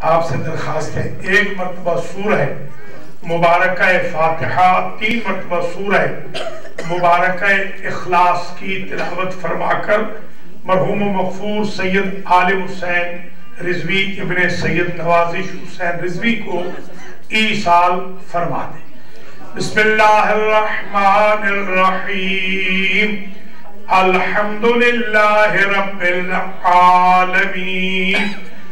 آپ سے درخواست ہے، ایک مرتبہ سورہ مبارکہ فاتحہ، تین مرتبہ سورہ مبارکہ اخلاص کی تلاوت فرما کر، مرحوم و مغفور سید عالم حسین رضوی ابن سید نوازش حسین رضوی کو ایسال فرما دیں۔ بسم اللہ الرحمن الرحیم۔ الحمدللہ رب العالمین۔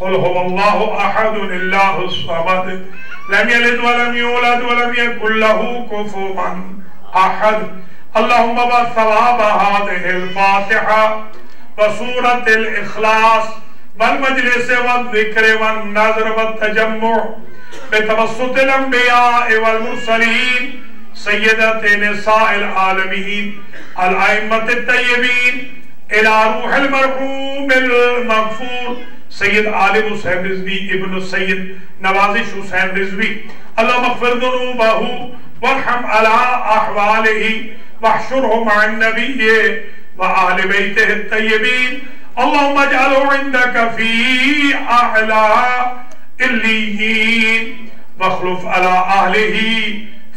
قل هو الله احد الله الصمد. لم يلد ولم يولد ولم يكن له كفوا احد اللهم بثواب هذه الفاتحه وسوره الاخلاص والمجلس والذكر والنذر والتجمع بتوسط الانبياء والمرسلين سيدة نساء العالمين الائمة الطيبين الى روح المرحوم المغفور. سید عالم حسین رضوی ابن سید نوازش حسین رضوی. اللہ مغفر ذنوبہ ورحم علی احوالہ وحشرہ مع النبی وآل بیتہ الطیبین. اللہم اجعلو عندک فی اعلا اللیین واخلف علی اہلہ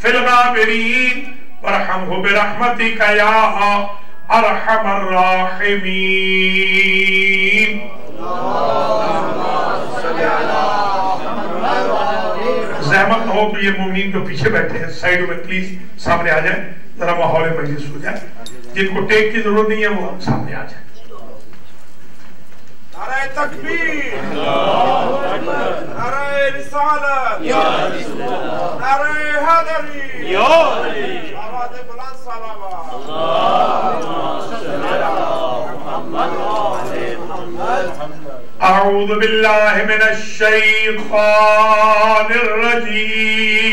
فی الغابرین ورحمہ برحمتک یا ارحم الراحمین. زحمت نہ ہو تو یہ مومنین جو پیچھے بیٹھے ہیں سائیڈوں میں پلیز سامنے آ جائیں۔ ذرا ماحول مجلس ہو جائے۔ جن کو ٹیک کی ضرورت نہیں ہے وہ سامنے آ جائیں۔ نعرہ تکبیر۔ نعرہ رسالت۔ نعرہ حیدری آواز بلند صلوات اعوذ باللہ من الشیطان الرجیم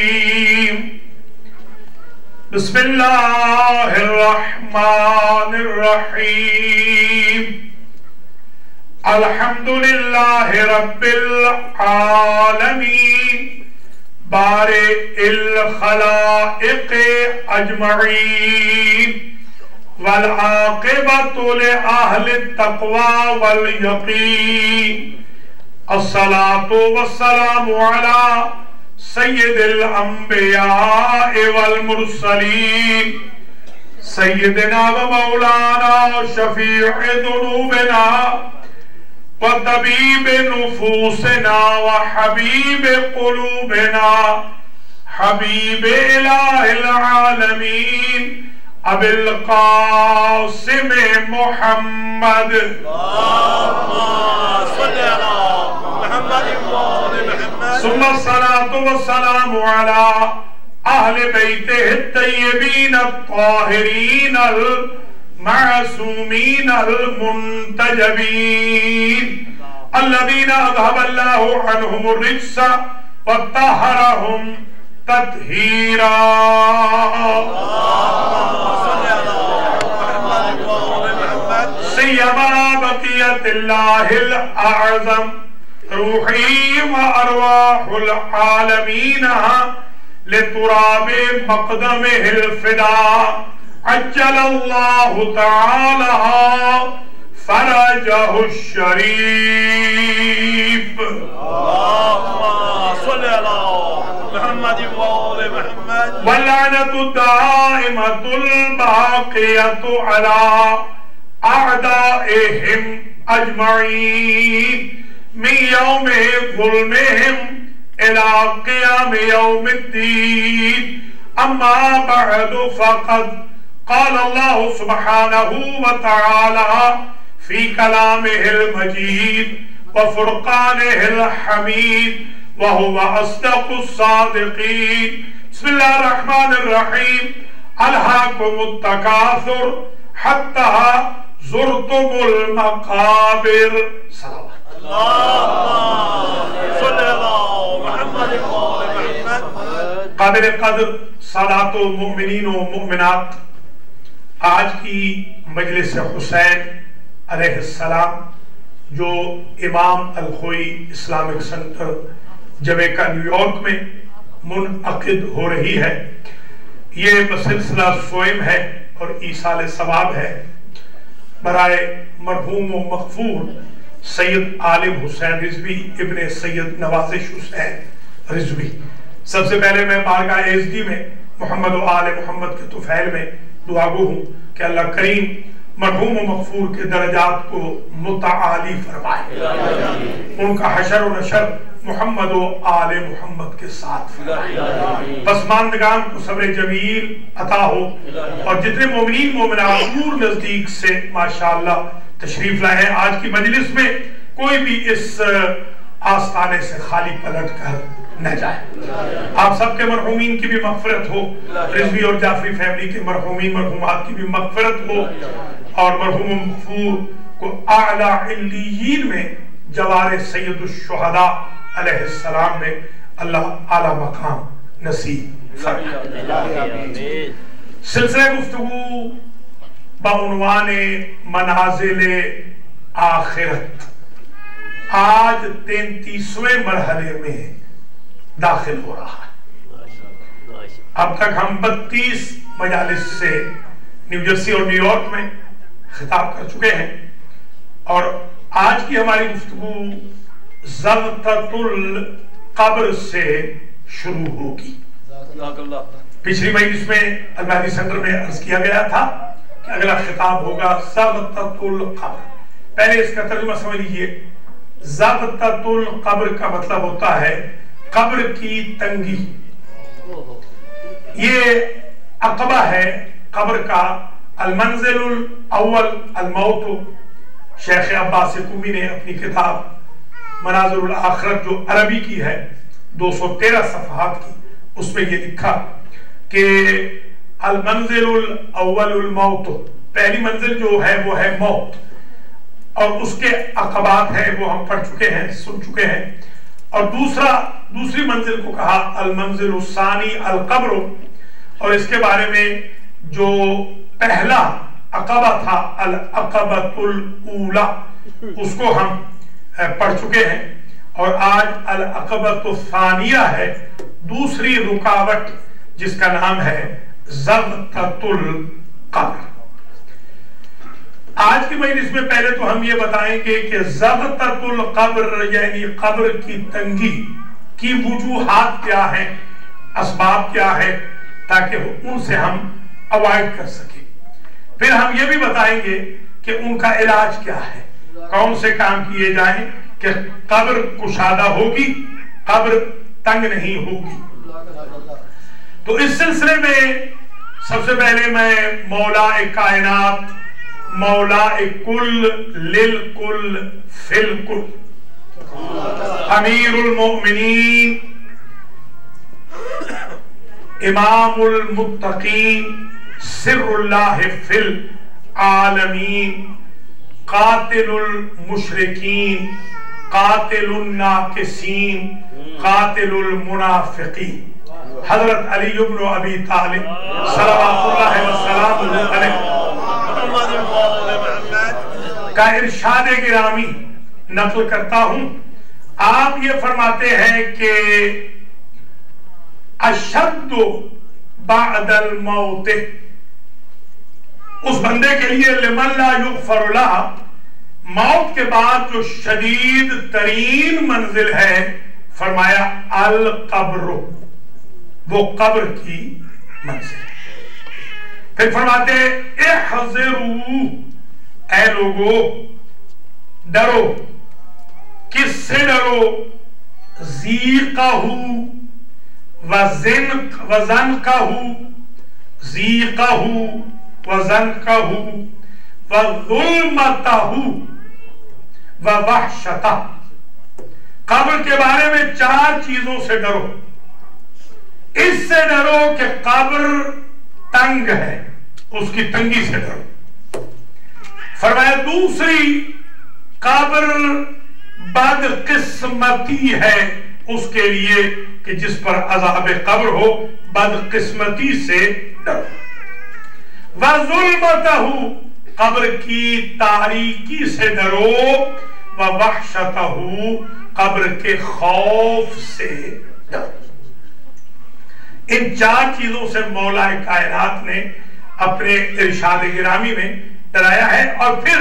بسم اللہ الرحمن الرحیم الحمدللہ رب العالمین بارئ الخلائق اجمعین والعاقبت لأهل التقوى واليقين. الصلاة والسلام على سید سيد الأنبياء والمرسلين. سيدنا ومولانا شفيع ذنوبنا وطبيب نفوسنا وحبيب قلوبنا. حبيب إله العالمين. اب القاسم محمد۔ ثم الصلاة والسلام على أهل بيته الطيبين الطاهرين المعصومين المنتجبين الذين أذهب الله عنهم الرجس وطهرهم تطهيرا سيما بقية الله الأعظم روحي وأرواح العالمين لتراب مقدمه الفداء عجل الله تعالى فرجه الشريف اللهم صل على محمد وآل محمد واللعنة الدائمة الباقية على أعدائهم أجمعين من يوم ظلمهم إلى قيام يوم الدين أما بعد فقد قال الله سبحانه وتعالى فی في كلامه المجيد وفرقانه الحميد وهو أصدق الصادقين بسم الله الرحمن الرحيم ألهاكم التكاثر حتى زرتم المقابر. صلوات صلی اللہ محمد محمد قابل قدر سادات و مؤمنین و مؤمنات آج کی مجلس حسین علیہ السلام، جو امام الخوئی Islamic centre Jamaica New York میں منعقد ہو رہی ہے۔ یہ بسلسلہ سوئم ہے اور عیسال ثواب ہے۔ برائے مرحوم و مغفور سید عالم حسین رضوی ابن سید نوازش حسین رضوی۔ سب سے پہلے میں بارگاہ ایس ڈی میں محمد و آل محمد کے توفیل میں دعا گو ہوں کہ اللہ کریم مرحوم و مغفور کے درجات کو متعالی فرمائے۔ ان کا حشر و نشر محمد و آل محمد کے ساتھ۔ فرمائے پسماندگان کو صبر جمیل عطا ہو۔ اور جتنے مومنین، مومنات دور نزدیک سے ماشاءاللہ تشریف لائے ہیں۔ آج کی مجلس میں کوئی بھی اس آستانے سے خالی پلٹ کر نہ جائے۔ آپ سب کے مرحومین کی بھی مغفرت ہو۔ رضوی اور جعفری فیملی کے مرحومین، مرحومات کی بھی مغفرت ہو۔ اور مرحوم مغفور کو اعلیٰ علیین میں جوار سید الشہداء علیہ السلام میں اللہ اعلیٰ مقام نصیب فرمائے۔ سلسلہ گفتگو بعنوان منازل آخرت۔ آج تینتیسویں مرحلے میں داخل ہو رہا ہے۔ اب تک ہم بتیس مجالس سے نیو جرسی اور نیو یارک میں خطاب کر چکے ہیں۔ اور آج کی ہماری گفتگو زبطت القبر سے شروع ہوگی۔ پچھلی مجلس میں المہدی سنٹر میں عرض کیا گیا تھا کہ اگلا خطاب ہوگا زبطت القبر پہلے اس کا ترجمہ سمجھ لیجیے۔ زبطت القبر کا مطلب ہوتا ہے قبر کی تنگی۔ یہ عقبہ ہے قبر کا المنزل الاول، الموت۔ شیخ عباس کمی نے اپنی کتاب مناظر الاخرت جو عربی کی ہے، دو سو تیرہ صفحات کی، اس میں یہ لکھا کہ المنزل الاول الموت۔ پہلی منزل جو ہے وہ ہے موت۔ اور اس کے عقبات ہیں وہ ہم پڑھ چکے ہیں، سن چکے ہیں۔ اور دوسرا، دوسری منزل کو کہا، المنزل الثانی، القبر۔ اور اس کے بارے میں جو پہلا عقبہ تھا، العقبۃ الاولا اس کو ہم پڑھ چکے ہیں۔ اور آج العقبۃ الثانیہ ہے، دوسری رکاوٹ جس کا نام ہے زغتت القبر۔ آج کی مجلس میں پہلے تو ہم یہ بتائیں گے کہ زغتت القبر یعنی قبر کی تنگی کی وجوہات کیا ہیں، اسباب کیا ہے تاکہ ان سے ہم اوائڈ کر سکیں۔ پھر ہم یہ بھی بتائیں گے کہ ان کا علاج کیا ہے۔ کون سے کام کیے جائیں کہ قبر کشادہ ہوگی، قبر تنگ نہیں ہوگی۔ تو اس سلسلے میں سب سے پہلے میں مولا کائنات مولا کل لل کل فل کل۔ امیر المؤمنین، امام المتقین، سر اللہ فی العالمین، قاتل المشرکین، قاتل الناکسین قاتل المنافقین۔ حضرت علی ابن ابی طالب صلوات اللہ وسلام علیہ۔ کا ارشاد گرامی نقل کرتا ہوں۔ آپ یہ فرماتے ہیں کہ اشد بعد الموت۔ اس بندے کے لیے لمن لا یغفر لہ۔ موت کے بعد جو شدید ترین منزل ہے، فرمایا القبر۔ وہ قبر کی منزل۔ پھر فرماتے احذرو۔ اے لوگو، ڈرو۔ کس سے ڈرو؟ زیقہو وزنقہ زیقہ وزنقہ وظلمتہ ووحشتہ۔ قبر کے بارے میں چار چیزوں سے ڈرو۔ اس سے ڈرو کہ قبر تنگ ہے، اس کی تنگی سے ڈرو۔ فرمایا، دوسری قبر بد قسمتی ہے اس کے لیے کہ جس پر عذاب قبر ہو، بد قسمتی سے ڈرو۔ وَظُلْمَتَهُ، قبر کی تاریکی سے ڈرو۔ وَوَحْشَتَهُ، قبر کے خوف سے ڈرو۔ ان چار چیزوں سے مولا کائنات نے اپنے ارشاد گرامی میں ڈرایا ہے اور پھر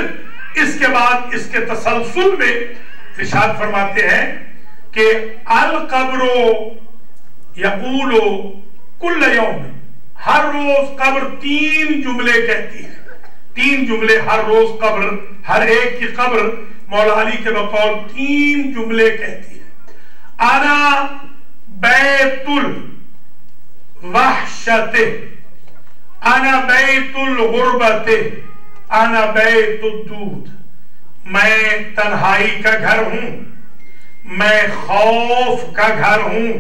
اس کے بعد اس کے تسلسل میں ارشاد فرماتے ہیں کہ القبر یقول کل یوم، ہر روز قبر تین جملے کہتی ہے۔ تین جملے، ہر روز قبر، ہر ایک کی قبر، مولا علی کے بقول تین جملے کہتی ہے۔ انا بیت الوحشت انا بیت الغربت انا بیت الدود، میں تنہائی کا گھر ہوں، میں خوف کا گھر ہوں،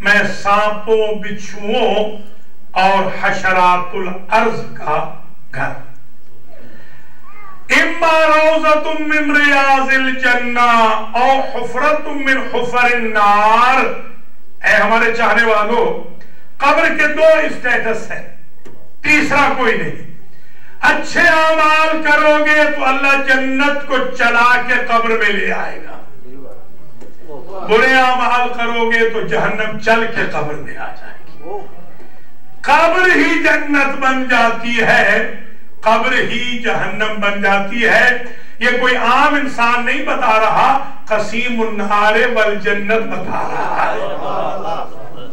میں سانپوں، بچھوؤں اور حشرات الارض کا گھر۔ اما روزت من ریاض الجنہ او حفرت من حفر النار۔ اے ہمارے چاہنے والوں قبر کے دو اسٹیٹس ہیں، تیسرا کوئی نہیں۔ اچھے اعمال کرو گے تو اللہ جنت کو چلا کے قبر میں لے آئے گا۔ برے اعمال کرو گے تو جہنم چل کے قبر میں آ جائے گی۔ قبر ہی جنت بن جاتی ہے۔ قبر ہی جہنم بن جاتی ہے۔ یہ کوئی عام انسان نہیں بتا رہا، قسیم النہار والجنت بتا رہا ہے۔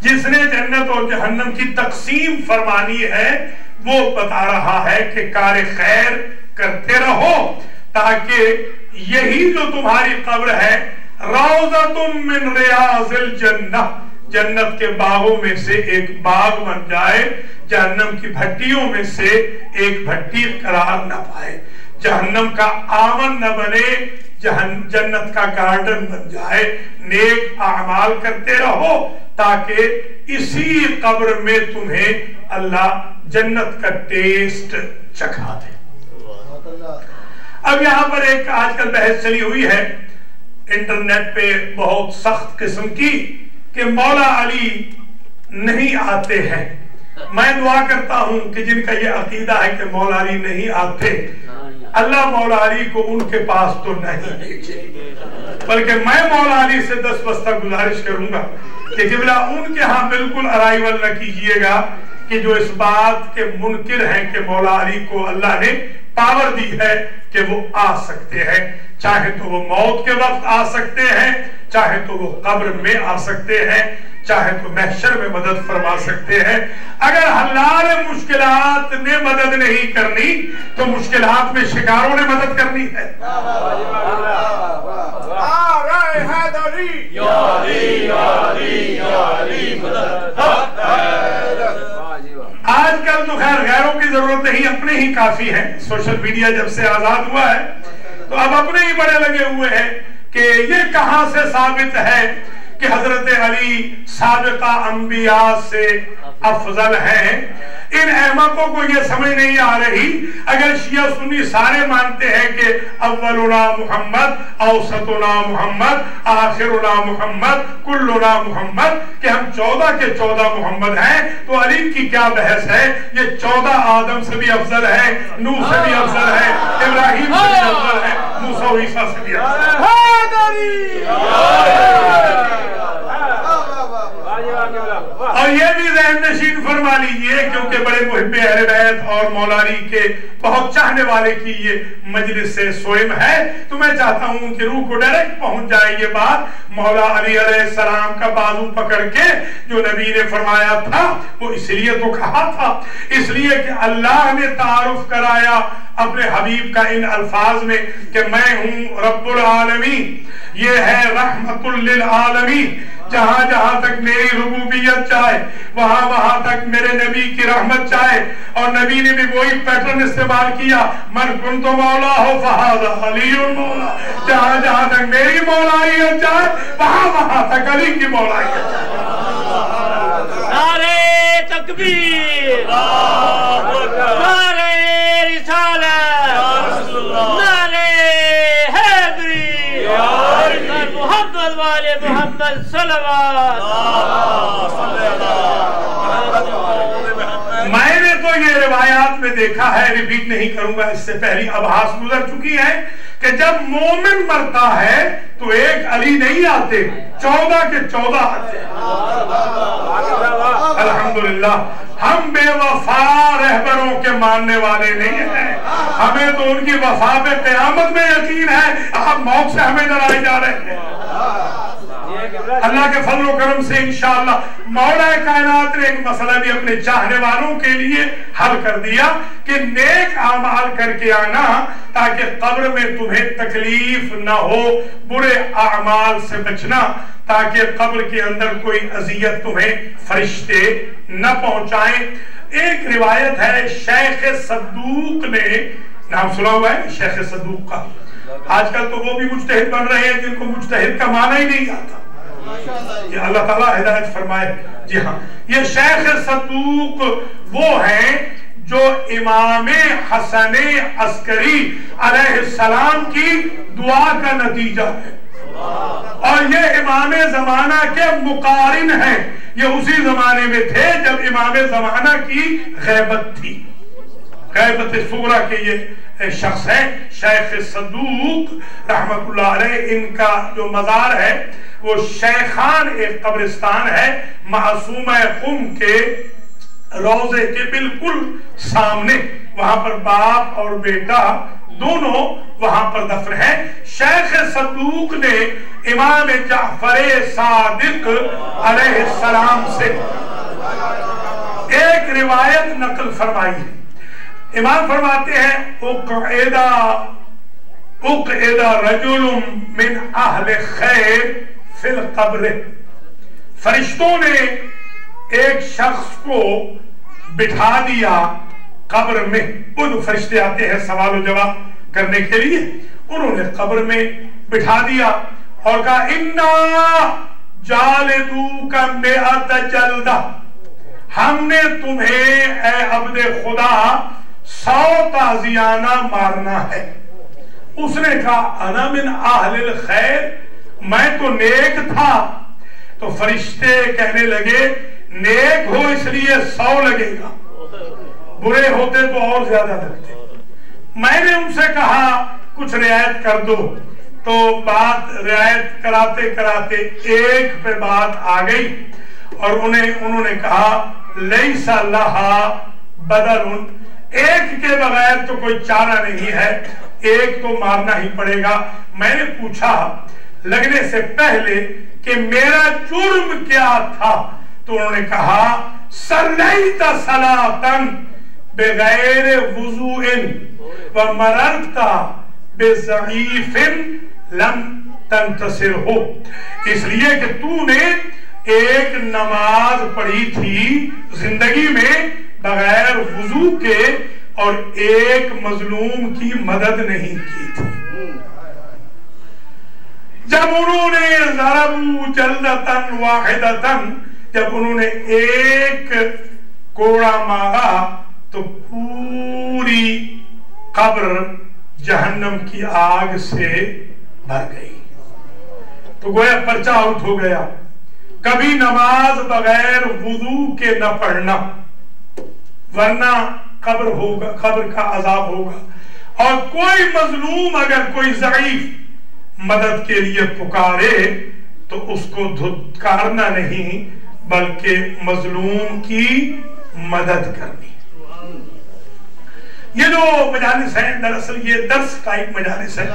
جس نے جنت اور جہنم کی تقسیم فرمانی ہے وہ بتا رہا ہے کہ کار خیر کرتے رہو تاکہ یہی جو تمہاری قبر ہے روزت من ریاض الجنہ، جنت کے باغوں میں سے ایک باغ بن جائے، جہنم کی بھٹیوں میں سے ایک بھٹی قرار نہ پائے۔ جہنم کا آمن نہ بنے جنت کا گارڈن بن جائے۔ نیک اعمال کرتے رہو تاکہ اسی قبر میں تمہیں اللہ جنت کا ٹیسٹ چکھا دے۔ اب یہاں پر ایک آج کل بحث چلی ہوئی ہے۔ انٹرنیٹ پہ بہت سخت قسم کی کہ مولا علی نہیں آتے ہیں۔ میں دعا کرتا ہوں کہ جن کا یہ عقیدہ ہے کہ مولا علی نہیں آتے، اللہ مولا علی کو ان کے پاس تو نہیں۔ بلکہ میں مولا علی سے دس بستہ گزارش کروں گا کہ قبلہ ان کے ہاں بالکل ارائیول نہ کیجیے گا کہ جو اس بات کے منکر ہیں کہ مولا علی کو اللہ نے پاور دی ہے کہ وہ آ سکتے ہیں۔ چاہے تو وہ موت کے وقت آ سکتے ہیں، چاہے تو وہ قبر میں آ سکتے ہیں۔ چاہے تو محشر میں مدد فرما سکتے ہیں۔ اگر حلال مشکلات نے مدد نہیں کرنی، تو مشکلات میں شکاروں نے مدد کرنی ہے۔ آج کل تو خیر غیروں کی ضرورت نہیں، اپنے ہی کافی ہے سوشل میڈیا جب سے آزاد ہوا ہے، تو اب اپنے ہی بڑے لگے ہوئے ہیں کہ یہ کہاں سے ثابت ہے۔ کہ حضرت علی سابقہ انبیاء سے افضل ہیں۔ ان احمقوں کو یہ سمجھ نہیں آ رہی۔ اگر شیعہ سنی سارے مانتے ہیں کہ اولنا محمد، اوسطنا محمد، آخرنا محمد، کلنا محمد، کہ ہم چودہ کے چودہ محمد ہیں، تو علی کی کیا بحث ہے؟ یہ چودہ آدم سے بھی افضل ہے نو سے بھی افضل ہے، ابراہیم سے بھی افضل ہے، موسیٰ و عیسیٰ سے بھی افضل ہے۔ اور یہ بھی ذہن نشین فرما لیجیے، کیونکہ بڑے محب اہل بیت اور مولاری کے بہت چاہنے والے کی یہ مجلس سے سوئم ہے۔ تو میں چاہتا ہوں کہ روح کو ڈائریکٹ پہنچ جائے یہ بات۔ مولا علی علیہ السلام کا بازو پکڑ کے جو نبی نے فرمایا تھا، وہ اس لیے تو کہا تھا۔ اس لیے کہ اللہ نے تعارف کرایا اپنے حبیب کا ان الفاظ میں کہ میں ہوں رب العالمین۔ یہ ہے رحمت للعالمین۔ جہاں جہاں تک میری ربوبیت چاہے وہاں وہاں تک میرے نبی کی رحمت چاہے۔ اور نبی نے بھی وہی پیٹرن استعمال کیا من کن تو مولا ہو فہاد علی مولا جہاں جہاں تک میری مولائیت چاہے وہاں وہاں تک علی کی مولائیت چاہے۔ نعرے تکبیر۔ نعرے رسالت۔ نعرے محمد والے محمد صلوات. میں نے تو یہ روایات میں دیکھا ہے ریپیٹ نہیں کروں گا، اس سے پہلی ابحاس گزر چکی ہے کہ جب مومن مرتا ہے تو ایک علی نہیں آتے، چودہ کے چودہ آتے الحمدللہ، ہم بے وفا رہبروں کے ماننے والے نہیں ہیں۔ ہمیں تو ان کی وفا پہ قیامت میں یقین ہے، آپ موت سے ہمیں ڈرائے جا رہے ہیں۔ اللہ کے فضل و کرم سے انشاءاللہ مولا کائنات نے ایک مسئلہ بھی اپنے چاہنے والوں کے لیے حل کر دیا کہ نیک اعمال کر کے آنا تاکہ قبر میں تمہیں تکلیف نہ ہو، برے اعمال سے بچنا، تاکہ قبر کے اندر کوئی عذیت تمہیں فرشتے نہ پہنچائیں۔ ایک روایت ہے، شیخ صدوق نے، نام سنا ہوا ہے، شیخ صدوق کا۔ آج کل تو وہ بھی مجتہد بن رہے ہیں جن کو مجتہد کا معنی ہی نہیں آتا یہ اللہ تعالیٰ ہدایت فرمائے۔ جی ہاں۔ یہ شیخ صدوق وہ ہیں جو امام حسن عسکری علیہ السلام کی دعا کا نتیجہ ہے۔ اور یہ امام زمانہ کے مقارن ہیں۔ یہ اسی زمانے میں تھے جب امام زمانہ کی غیبت تھی۔ غیبت سورہ کے یہ شخص ہے، شیخ صدوق رحمت اللہ علیہ، ان کا جو مزار ہے، وہ شیخان ایک قبرستان ہے، معصوم قم کے روزے کے بالکل سامنے۔ وہاں پر باپ اور بیٹا دونوں وہاں پر دفن ہے شیخ صدوق نے امام جعفر صادق علیہ السلام سے ایک روایت نقل فرمائی ہے۔ امام فرماتے ہیں، اقعدہ اقعدہ رجل من اہل خیر فی القبر۔ فرشتوں نے ایک شخص کو بٹھا دیا قبر میں۔ ان فرشتے آتے ہیں سوال و جواب کرنے کے لیے۔ انہوں نے قبر میں بٹھا دیا اور کہا، انا جالدو کا میعت جلدہ ہم نے تمہیں، اے عبد خدا سو تازیانہ مارنا ہے۔ اس نے کہا، انا من اہل الخیر، میں تو نیک تھا۔ تو فرشتے کہنے لگے، نیک ہو اس لیے سو لگے گا۔ برے ہوتے تو اور زیادہ لگتے۔ میں نے ان سے کہا، کچھ رعایت کر دو۔ تو بات رعایت کراتے کراتے ایک پہ بات آ گئی۔ اور انہیں، انہوں نے کہا، لیسا لہا بدل ایک کے بغیر تو کوئی چارہ نہیں ہے، ایک تو مارنا ہی پڑے گا۔ میں نے پوچھا، لگنے سے پہلے کہ میرا جرم کیا تھا؟ تو انہوں نے کہا سلیت سلاتن بغیر وضوئن ومررتا بزعیف لم تنتصر ہو۔ اس لیے کہ تو نے ایک نماز پڑھی تھی زندگی میں بغیر وضو کے اور ایک مظلوم کی مدد نہیں کی تھی۔ جب انہوں نے ضربو جلدتن واحدتن جب انہوں نے ایک کوڑا مارا، تو پوری قبر جہنم کی آگ سے بھر گئی۔ تو گویا پرچہ آؤٹ ہو گیا۔ کبھی نماز بغیر وضو کے نہ پڑھنا۔ ورنہ قبر ہوگا، قبر کا عذاب ہوگا۔ اور کوئی مظلوم اگر کوئی ضعیف مدد کے لیے پکارے، تو اس کو دھتکارنا نہیں، بلکہ مظلوم کی مدد کرنی۔ یہ جو مجالس ہیں، دراصل یہ درس کا ایک مجالس ہے۔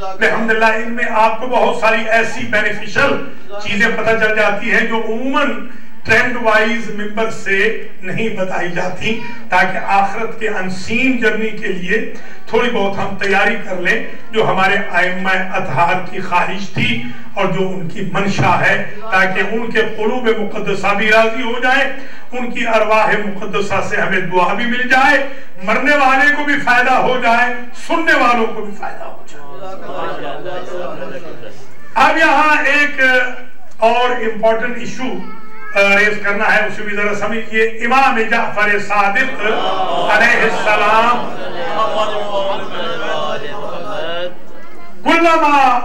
الحمدللہ، ان میں آپ کو بہت ساری ایسی بینیفیشل چیزیں پتہ چل جاتی ہیں جو عموماً ٹرینڈ وائز ممبر سے نہیں بتائی جاتی، تاکہ آخرت کے انسین جرنی کے لیے تھوڑی بہت ہم تیاری کر لیں، جو ہمارے آئمہ اطہار کی خواہش تھی اور جو ان کی منشا ہے، تاکہ ان کے قلوب مقدسہ بھی راضی ہو جائے، ان کی ارواح مقدسہ سے ہمیں دعا بھی مل جائے، مرنے والے کو بھی فائدہ ہو جائے، سننے والوں کو بھی فائدہ ہو جائے۔ اب یہاں ایک اور امپورٹنٹ ایشو ریز کرنا ہے اسے بھی ذرا سمجھئے امام جعفر صادق علیہ السلام۔ کلما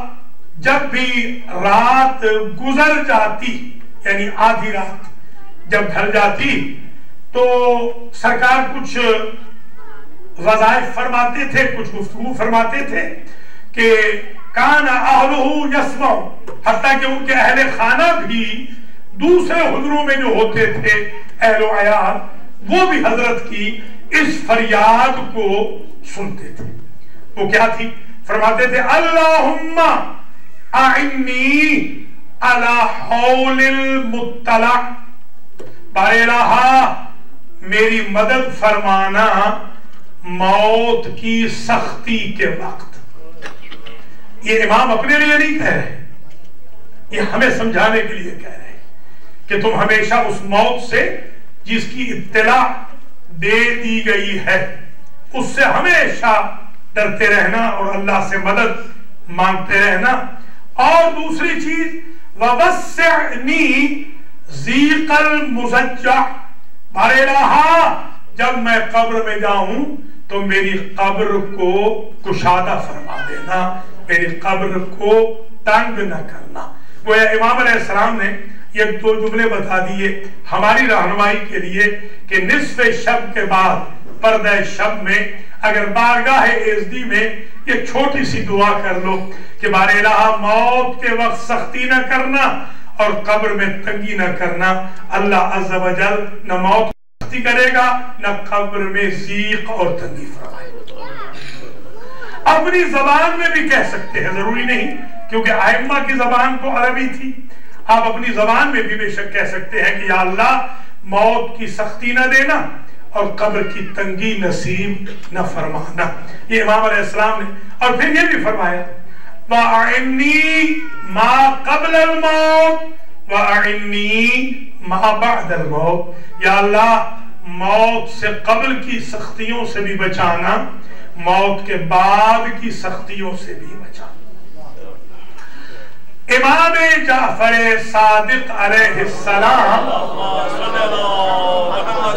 جب بھی رات گزر جاتی یعنی آدھی رات جب ڈھل جاتی، تو سرکار کچھ وظائف فرماتے تھے، کچھ گفتگو فرماتے تھے کہ کان اہلہو یسمع حتیٰ کہ ان کے اہل خانہ بھی دوسرے حضروں میں جو ہوتے تھے، اہل و عیار وہ بھی حضرت کی اس فریاد کو سنتے تھے۔ وہ کیا تھی؟ فرماتے تھے، اللہم اعنی علی حول المطلع بار الہا میری مدد فرمانا موت کی سختی کے وقت۔ یہ امام اپنے لیے نہیں کہہ رہے، یہ ہمیں سمجھانے کے لیے کہہ رہے۔ کہ تم ہمیشہ اس موت سے جس کی اطلاع دے دی گئی ہے، اس سے ہمیشہ ڈرتے رہنا اور اللہ سے مدد مانگتے رہنا۔ اور دوسری چیز وَوَسِّعْنِي زِيقَ الْمُزَجَّعْ۔ بارے رہا جب میں قبر میں جاؤں تو میری قبر کو کشادہ فرما دینا، میری قبر کو تنگ نہ کرنا۔ وہ امام علیہ السلام نے یہ دو جملے بتا دیئے ہماری رہنمائی کے لیے کہ نصف شب کے بعد پردہ شب میں اگر بارگاہ ازدی میں یہ چھوٹی سی دعا کر لو کہ بار الہ موت کے وقت سختی نہ کرنا اور قبر میں تنگی نہ کرنا۔ اللہ عز و جل نہ موت سختی کرے گا، نہ قبر میں زیق اور تنگی فرمائے اپنی زبان میں بھی کہہ سکتے ہیں، ضروری نہیں، کیونکہ آئمہ کی زبان تو عربی تھی۔ آپ اپنی زبان میں بھی بے شک کہہ سکتے ہیں کہ یا اللہ، موت کی سختی نہ دینا اور قبر کی تنگی نصیب نہ فرمانا۔ یہ امام علیہ السلام نے اور پھر یہ بھی فرمایا وَأَعِنِّي مَا قَبْلَ الْمَوْتِ وَأَعِنِّي مَا بَعْدَ الْمَوْتِ۔ یا اللہ، موت سے قبل کی سختیوں سے بھی بچانا، موت کے بعد کی سختیوں سے بھی بچانا۔ امام جعفر صادق علیہ السلام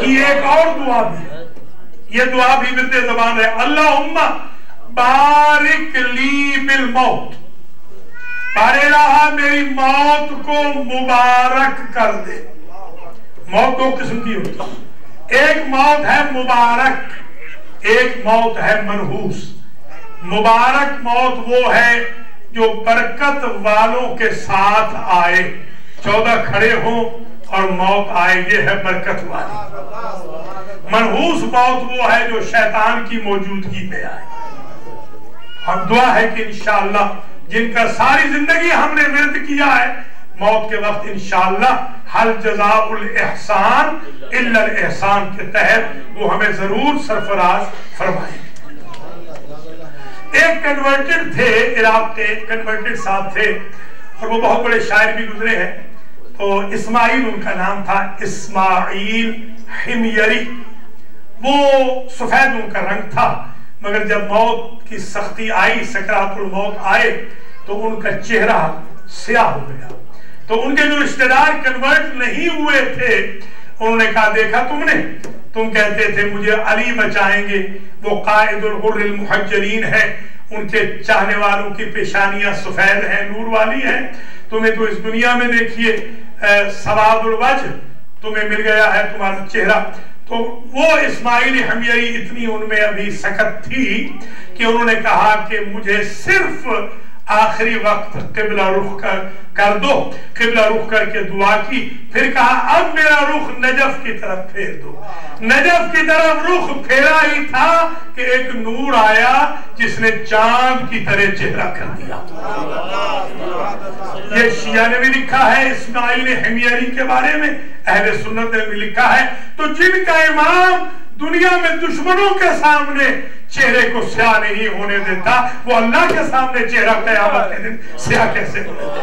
کی ایک اور دعا بھی ہے۔ یہ دعا بھی ملتے زبان ہے۔ اللہم بارک لی بالموت۔ بارے رہا میری موت کو مبارک کر دے۔ موت دو قسم کی ہوتی ایک موت ہے مبارک، ایک موت ہے منحوس۔ مبارک موت وہ ہے جو برکت والوں کے ساتھ آئے، چودہ کھڑے ہوں اور موت آئے، یہ ہے برکت والی۔ منحوس موت وہ ہے جو شیطان کی موجودگی میں آئے۔ ہم دعا ہے کہ انشاءاللہ جن کا ساری زندگی ہم نے ورد کیا ہے، موت کے وقت انشاءاللہ حل جزاء الاحسان الا الاحسان کے تحت وہ ہمیں ضرور سرفراز فرمائیں گے۔ ایک کنورٹڈ تھے، عراق کے کنورٹڈ صاحب تھے، اور وہ بہت بڑے شاعر بھی گزرے ہیں۔ تو اسماعیل ان کا نام تھا، اسماعیل حمیری وہ سفید ان کا رنگ تھا، مگر جب موت کی سختی آئی، سکرات الموت آئے، تو ان کا چہرہ سیاہ ہو گیا۔ تو ان کے جو رشتہ دار کنورٹ نہیں ہوئے تھے، انہوں نے کہا، دیکھا تم نے؟ تم کہتے تھے، مجھے علی بچائیں گے۔ وہ قائد الغر المحجرین ہے ان کے چاہنے والوں کی پیشانیاں سفید ہیں، نور والی ہیں۔ تمہیں تو اس دنیا میں دیکھیے سواد الوجہ تمہیں مل گیا ہے، تمہارا چہرہ۔ تو وہ اسماعیل حمیری اتنی ان میں ابھی سکت تھی کہ انہوں نے کہا کہ مجھے صرف آخری وقت قبلہ رخ کر دو. قبلہ رخ کر کے دعا کی. پھر کہا، اب میرا رخ نجف کی طرف پھیر دو. نجف کی طرف رخ پھیرا ہی تھا کہ ایک نور آیا جس نے چاند کی طرح چہرہ کر دیا. یہ شیعہ نے بھی لکھا ہے، اسماعیل حمیری کے بارے میں، اہل سنت نے بھی لکھا ہے۔ تو جن کا امام دنیا میں دشمنوں کے سامنے چہرے کو سیاہ نہیں ہونے دیتا، وہ اللہ کے سامنے چہرہ قیامت کے دن سیاہ کیسے ہونے دیتا؟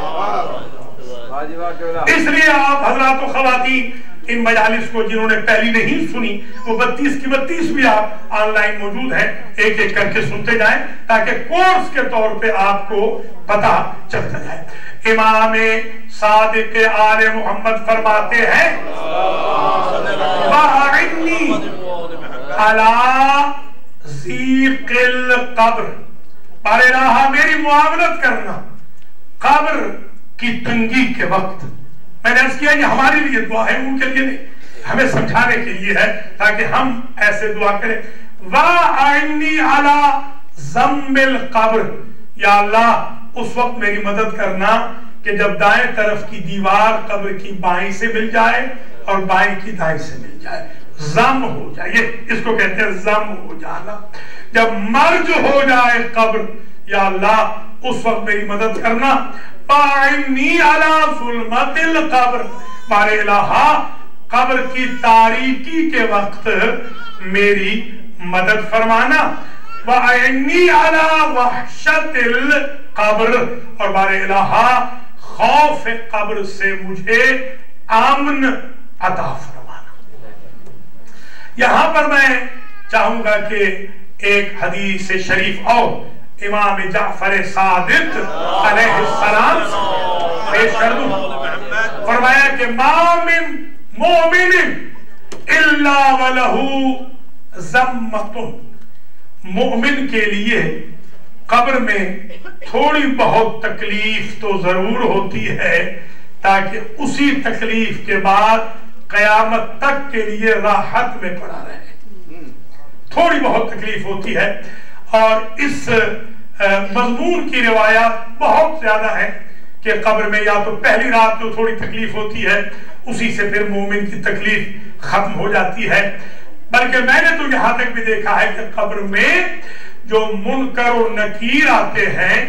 اس لیے آپ حضرات و خواتین ان مجالس کو جنہوں نے پہلی نہیں سنی، وہ بتیس کی بتیس بھی آپ آن لائن موجود ہیں، ایک ایک کر کے سنتے جائیں تاکہ کورس کے طور پہ آپ کو پتا چلتا جائے۔ امام صادق آل محمد فرماتے ہیں وَأَعِنِّي عَلَىٰ زِيقِ الْقَبْرِ۔ الہا میری معاملت کرنا۔ قبر کی تنگی کے وقت۔ میں نے ارز کیا یہ ہمارے لیے دعا ہے، ان کے لیے نہیں، ہمیں سمجھانے کے لیے ہے، تاکہ ہم ایسے دعا کریں۔ وَأَعِنِّي عَلَىٰ زَمِّ الْقَبْرِ۔ یا اللہ، اس وقت میری مدد کرنا کہ جب دائیں طرف کی دیوار قبر کی بائیں سے مل جائے اور بائیں کی دائیں سے مل جائے۔ زم ہو جائے۔ یہ اس کو کہتے ہیں زم ہو جانا۔ جب مرج ہو جائے قبر، یا اللہ، اس وقت میری مدد کرنا۔ پائنی علا ظلمت القبر۔ بارے الہا، قبر کی تاریکی کے وقت میری مدد فرمانا۔ وَأَعِنِّي عَلَى وَحْشَتِ الْقَبْرِ۔ اور بار الہا، خوف قبر سے مجھے آمن عطا فرمانا یہاں پر میں چاہوں گا کہ ایک حدیث شریف اور امام جعفر صادق علیہ السلام پیش کر دوں فرمایا کہ ما من مومن الا ولہو زمتن مومن کے لیے قبر میں تھوڑی بہت تکلیف تو ضرور ہوتی ہے تاکہ اسی تکلیف کے بعد قیامت تک کے لیے راحت میں پڑا رہے تھوڑی بہت تکلیف ہوتی ہے اور اس مضمون کی روایات بہت زیادہ ہے کہ قبر میں یا تو پہلی رات جو تھوڑی تکلیف ہوتی ہے، اسی سے پھر مومن کی تکلیف ختم ہو جاتی ہے۔ بلکہ میں نے تو یہاں تک بھی دیکھا ہے کہ قبر میں جو منکر و نکیر آتے ہیں،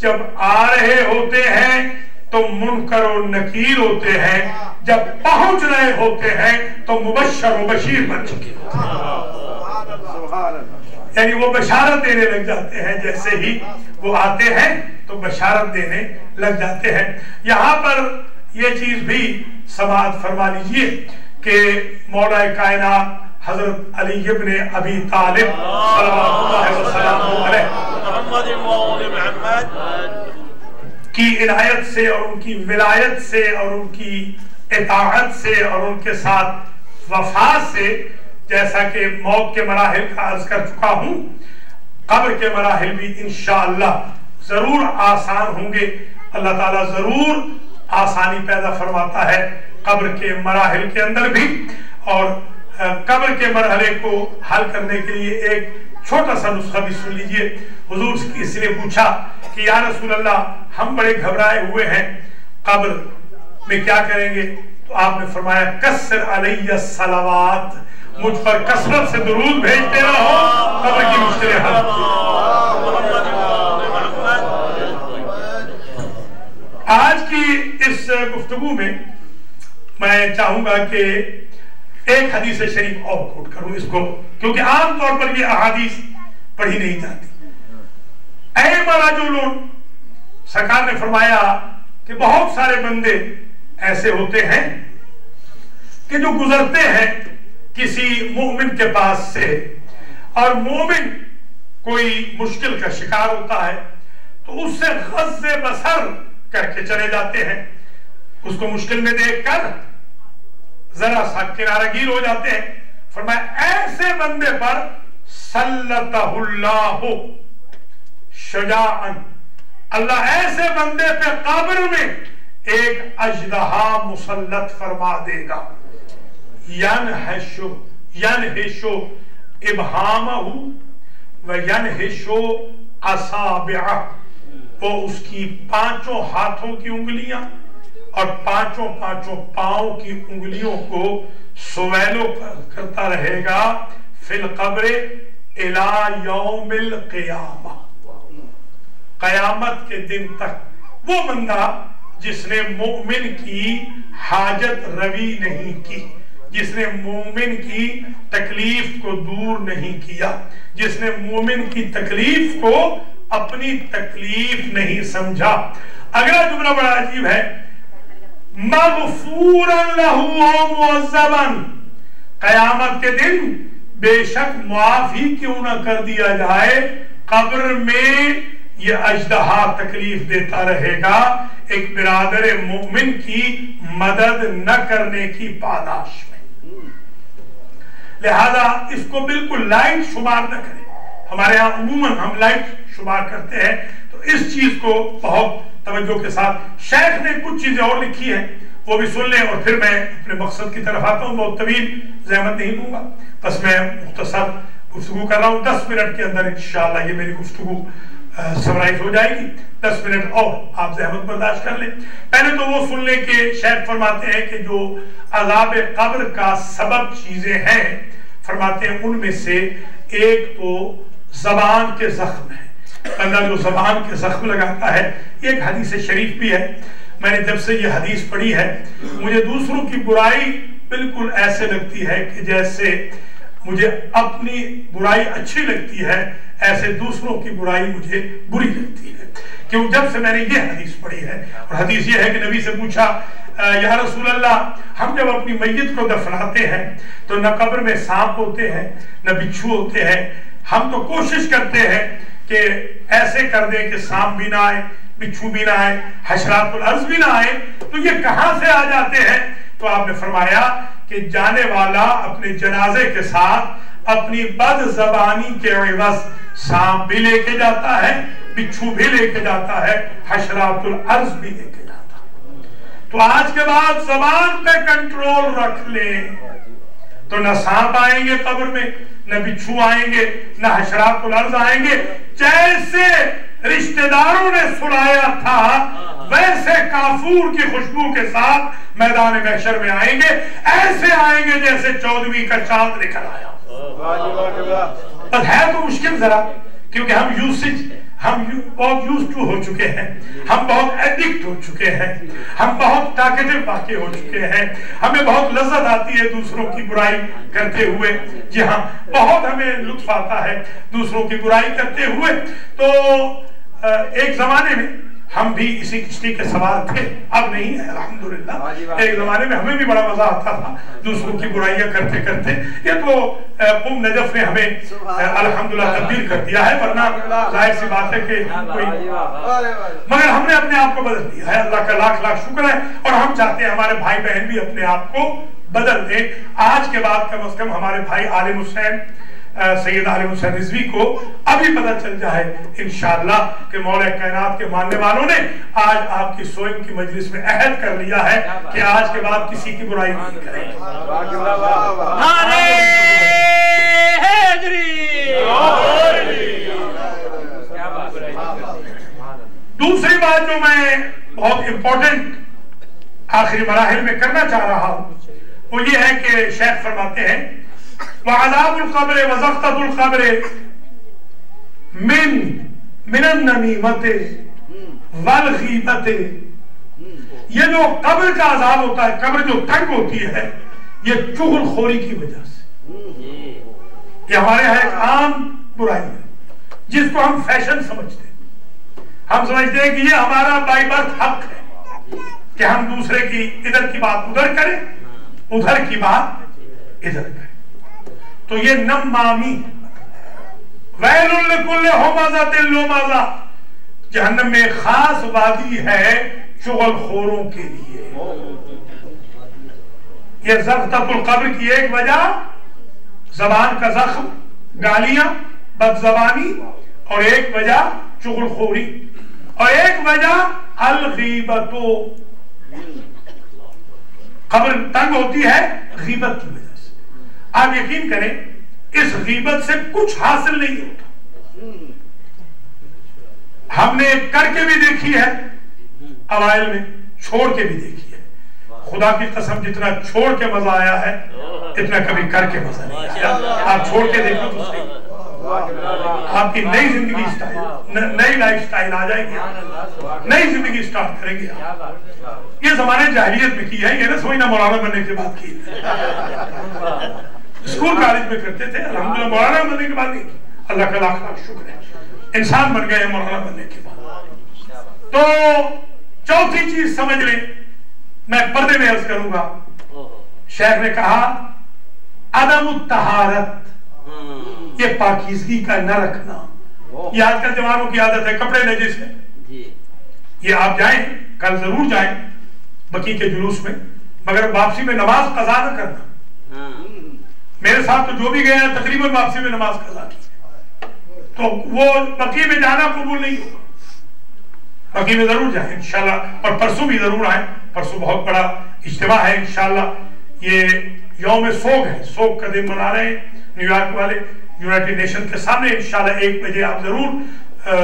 جب آ رہے ہوتے ہیں تو منکر و نکیر ہوتے ہیں۔ جب پہنچ رہے ہوتے ہیں تو مبشر و بشیر بن چکے ہوتے ہیں۔ یعنی وہ بشارت دینے لگ جاتے ہیں۔ جیسے ہی وہ آتے ہیں تو بشارت دینے لگ جاتے ہیں۔ یہاں پر یہ چیز بھی سماعت فرما لیجیے کہ مولا کائنات حضرت علی ابن ابی طالب صلوات اللہ علیہ۔ وسلم علیہ کی عنایت سے اور ان کی ولایت سے اور ان کی اطاعت سے اور ان کے ساتھ وفات سے، جیسا کہ موت کے مراحل کا عرض کر چکا ہوں، قبر کے مراحل بھی انشاءاللہ ضرور آسان ہوں گے۔ اللہ تعالیٰ ضرور آسانی پیدا فرماتا ہے قبر کے مراحل کے اندر بھی۔ اور، قبر کے مرحلے کو حل کرنے کے لیے ایک چھوٹا سا نسخہ بھی سن لیجیے۔ حضور اس نے پوچھا کہ یا رسول اللہ، ہم بڑے گھبرائے ہوئے ہیں، قبر میں کیا کریں گے؟ تو آپ نے فرمایا، کسر علیہ السلامات مجھ پر کسرت سے درود بھیجتے رہو، قبر کی مشکلیں حل آج کی اس گفتگو میں میں چاہوں گا کہ ایک حدیث شریف اور کوٹ کروں اس کو، کیونکہ عام طور پر یہ احادیث پڑھی نہیں جاتی۔ اے مراجولون سرکار نے فرمایا کہ بہت سارے بندے ایسے ہوتے ہیں کہ جو گزرتے ہیں کسی مومن کے پاس سے۔ اور مومن کوئی مشکل کا شکار ہوتا ہے تو اس سے غز بسر کر کے چلے جاتے ہیں۔ اس کو مشکل میں دیکھ کر ذرا سا کنارہ گیر ہو جاتے ہیں۔ فرمایا، ایسے بندے پر سلطہ اللہ شجاعن اللہ ایسے بندے پہ قابر میں ایک اجدہا مسلط فرما دے گا۔ ینحشو ینحشو ابہامہو و ینحشو اصابعہ۔ وہ اس کی پانچوں ہاتھوں کی انگلیاں اور پانچوں پانچوں پاؤں کی انگلیوں کو سویلو کرتا رہے گا۔ فی القبر الى یوم القیامہ۔ قیامت کے دن تک۔ وہ بندہ جس نے مومن کی حاجت روی نہیں کی، جس نے مومن کی تکلیف کو دور نہیں کیا، جس نے مومن کی تکلیف کو اپنی تکلیف نہیں سمجھا۔ اگلا جملہ بڑا عجیب ہے۔ مغفورا معذبا قیامت کے دن بے شک معافی کیوں نہ کر دیا جائے، قبر میں یہ اجدہا تکلیف دیتا رہے گا، ایک برادر مومن کی مدد نہ کرنے کی پاداش میں۔ لہذا اس کو بالکل لائٹ شمار نہ کریں۔ ہمارے ہاں عموماً ہم لائٹ شمار کرتے ہیں، تو اس چیز کو بہت توجہ کے ساتھ۔ شیخ نے کچھ چیزیں اور لکھی ہیں، وہ بھی سن لیں اور پھر میں اپنے مقصد کی طرف آتا ہوں، بہت طویل زحمت نہیں دوں گا۔ بس میں مختصر گفتگو کر رہا ہوں، دس منٹ کے اندر انشاءاللہ یہ میری گفتگو سمرائز ہو جائے گی۔ دس منٹ اور آپ زحمت برداشت کر لیں۔ پہلے تو وہ سن لیں کہ شیخ فرماتے ہیں کہ جو عذاب قبر کا سبب چیزیں ہیں، فرماتے ہیں ان میں سے ایک تو زبان کے زخم ہے۔ بندہ جو زبان کے زخم لگاتا ہے، ایک حدیث شریف بھی ہے۔ میں نے جب سے یہ حدیث پڑھی ہے، مجھے دوسروں کی برائی بالکل ایسے لگتی ہے کہ جیسے مجھے اپنی برائی اچھی لگتی ہے ایسے دوسروں کی برائی مجھے بری لگتی ہے۔ کیوں؟ جب سے میں نے یہ حدیث پڑھی ہے، اور حدیث یہ ہے کہ نبی سے پوچھا یا رسول اللہ، ہم جب اپنی میت کو دفناتے ہیں، تو نہ قبر میں سانپ ہوتے ہیں، نہ بچھو ہوتے ہیں۔ ہم تو کوشش کرتے ہیں کہ ایسے کر دیں کہ سانپ بھی نہ آئے، بچھو بھی نہ آئے، حشرات الارض بھی نہ آئے۔ تو یہ کہاں سے آ جاتے ہیں؟ تو آپ نے فرمایا کہ جانے والا اپنے جنازے کے ساتھ اپنی بد زبانی کے عوض سانپ بھی لے کے جاتا ہے، بچھو بھی لے کے جاتا ہے، حشرات الارض بھی لے کے جاتا ہے۔ تو آج کے بعد زبان پہ کنٹرول رکھ لیں۔ تو نہ سانپ آئیں گے قبر میں، نہ بچھو آئیں گے، نہ حشرات الارض آئیں گے۔ جیسے رشتہ داروں نے سنایا تھا، ویسے کافور کی خوشبو کے ساتھ میدان محشر میں آئیں گے، ایسے آئیں گے جیسے چودوی کا چاند نکل آیا۔ بس ہے تو مشکل ذرا، کیونکہ ہم یوسج ہم بہت یوز ٹو ہو چکے ہیں، ہم بہت ایڈکٹ ہو چکے ہیں، ہم بہت ٹاکٹیو واقع ہو چکے ہیں، ہمیں بہت لذت آتی ہے دوسروں کی برائی کرتے ہوئے جی ہاں بہت ہمیں لطف آتا ہے دوسروں کی برائی کرتے ہوئے۔ تو ایک زمانے میں ہم بھی اسی کشتی کے سوار تھے۔ اب نہیں ہے الحمدللہ۔ ایک زمانے میں ہمیں بھی بڑا مزہ آتا تھا دوسروں کی برائیاں کرتے کرتے۔ یہ تو قم نجف نے ہمیں الحمدللہ تبدیل کر دیا ہے ورنہ ظاہر سی بات ہے کہ کوئی مگر ہم نے اپنے آپ کو بدل دیا ہے۔ اللہ کا لاکھ لاکھ شکر ہے۔ اور ہم چاہتے ہیں ہمارے بھائی بہن بھی اپنے آپ کو بدل دیں۔ آج کے بعد کم از کم ہمارے بھائی عالم حسین سید عالم حسین رضوی کو ابھی پتہ چل جائے انشاءاللہ کہ مولا کائنات کے ماننے والوں نے آج آپ کی سوئن کی مجلس میں عہد کر لیا ہے کہ آج کے بعد کسی کی برائی نہیں کریں۔ دوسری بات جو میں بہت امپورٹنٹ آخری مراحل میں کرنا چاہ رہا ہوں وہ یہ ہے کہ شیخ فرماتے ہیں وعذاب القبر وزفتت القبر. من من النمیمت والغیبت یہ جو قبر کا عذاب ہوتا ہے، قبر جو تنگ ہوتی ہے، یہ چغل خوری کی وجہ سے۔ یہ ہمارے یہاں ایک عام برائی ہے، جس کو ہم فیشن سمجھتے ہیں۔ ہم سمجھتے ہیں کہ یہ ہمارا بائی برتھ حق ہے کہ ہم دوسرے کی ادھر کی بات ادھر کریں، ادھر کی بات ادھر کریں۔ تو یہ نمامی ویل لکل ہمازہ دل لومازہ جہنم میں خاص وادی ہے چغل خوروں کے لیے۔ یہ زفتت القبر کی ایک وجہ زبان کا زخم، گالیاں بد زبانی اور ایک وجہ چغل خوری۔ اور ایک وجہ الغیبتو قبر تنگ ہوتی ہے غیبت کی وجہ سے۔ آپ یقین کریں اس غیبت سے کچھ حاصل نہیں ہوتا۔ ہم نے کر کے بھی دیکھی ہے اوائل میں چھوڑ کے بھی دیکھی ہے۔ خدا کی قسم جتنا چھوڑ کے مزہ آیا ہے اتنا کبھی کر کے مزہ نہیں آیا۔ آپ چھوڑ کے دیکھو تو صحیح۔ آپ کی نئی زندگی سٹائل نئی لائف سٹائل آ جائے گی۔ نئی زندگی سٹارٹ کریں گے یہ زمانے جاہلیت میں کی ہے یہ نہ سمجھنا مولانا بننے کے بعد کی اسکول کالج میں کرتے تھے، الحمدللہ، مولانا بننے کے بعد اللہ کا لاکھ لاکھ شکر ہے۔ انسان بن گئے مولانا بننے کے بعد۔ تو چوتھی چیز سمجھ لیں، میں پردے میں عرض کروں گا۔ شیخ نے کہا، عدم التہارت یہ پاکیزگی کا نہ رکھنا۔ یہ آج کل جوانوں کی عادت ہے، کپڑے نجس ہے یہ آپ جائیں، کل ضرور جائیں بکی کے جلوس میں، مگر واپسی میں نماز قضا نہ کرنا۔ میرے ساتھ تو جو بھی گیا ہے تقریباً واپسی میں نماز قضا کی تو وہ بکی میں جانا قبول نہیں ہوگا۔ بکی میں ضرور جائیں، انشاءاللہ۔ اور پرسوں بھی ضرور آئیں۔ پرسوں بہت بڑا اجتماع ہے، انشاءاللہ۔ یہ یوم سوگ ہے۔ سوگ کا دن منا رہے ہیں نیو یارک والے، یونائٹڈ نیشن کے سامنے۔ انشاءاللہ ایک بجے آپ ضرور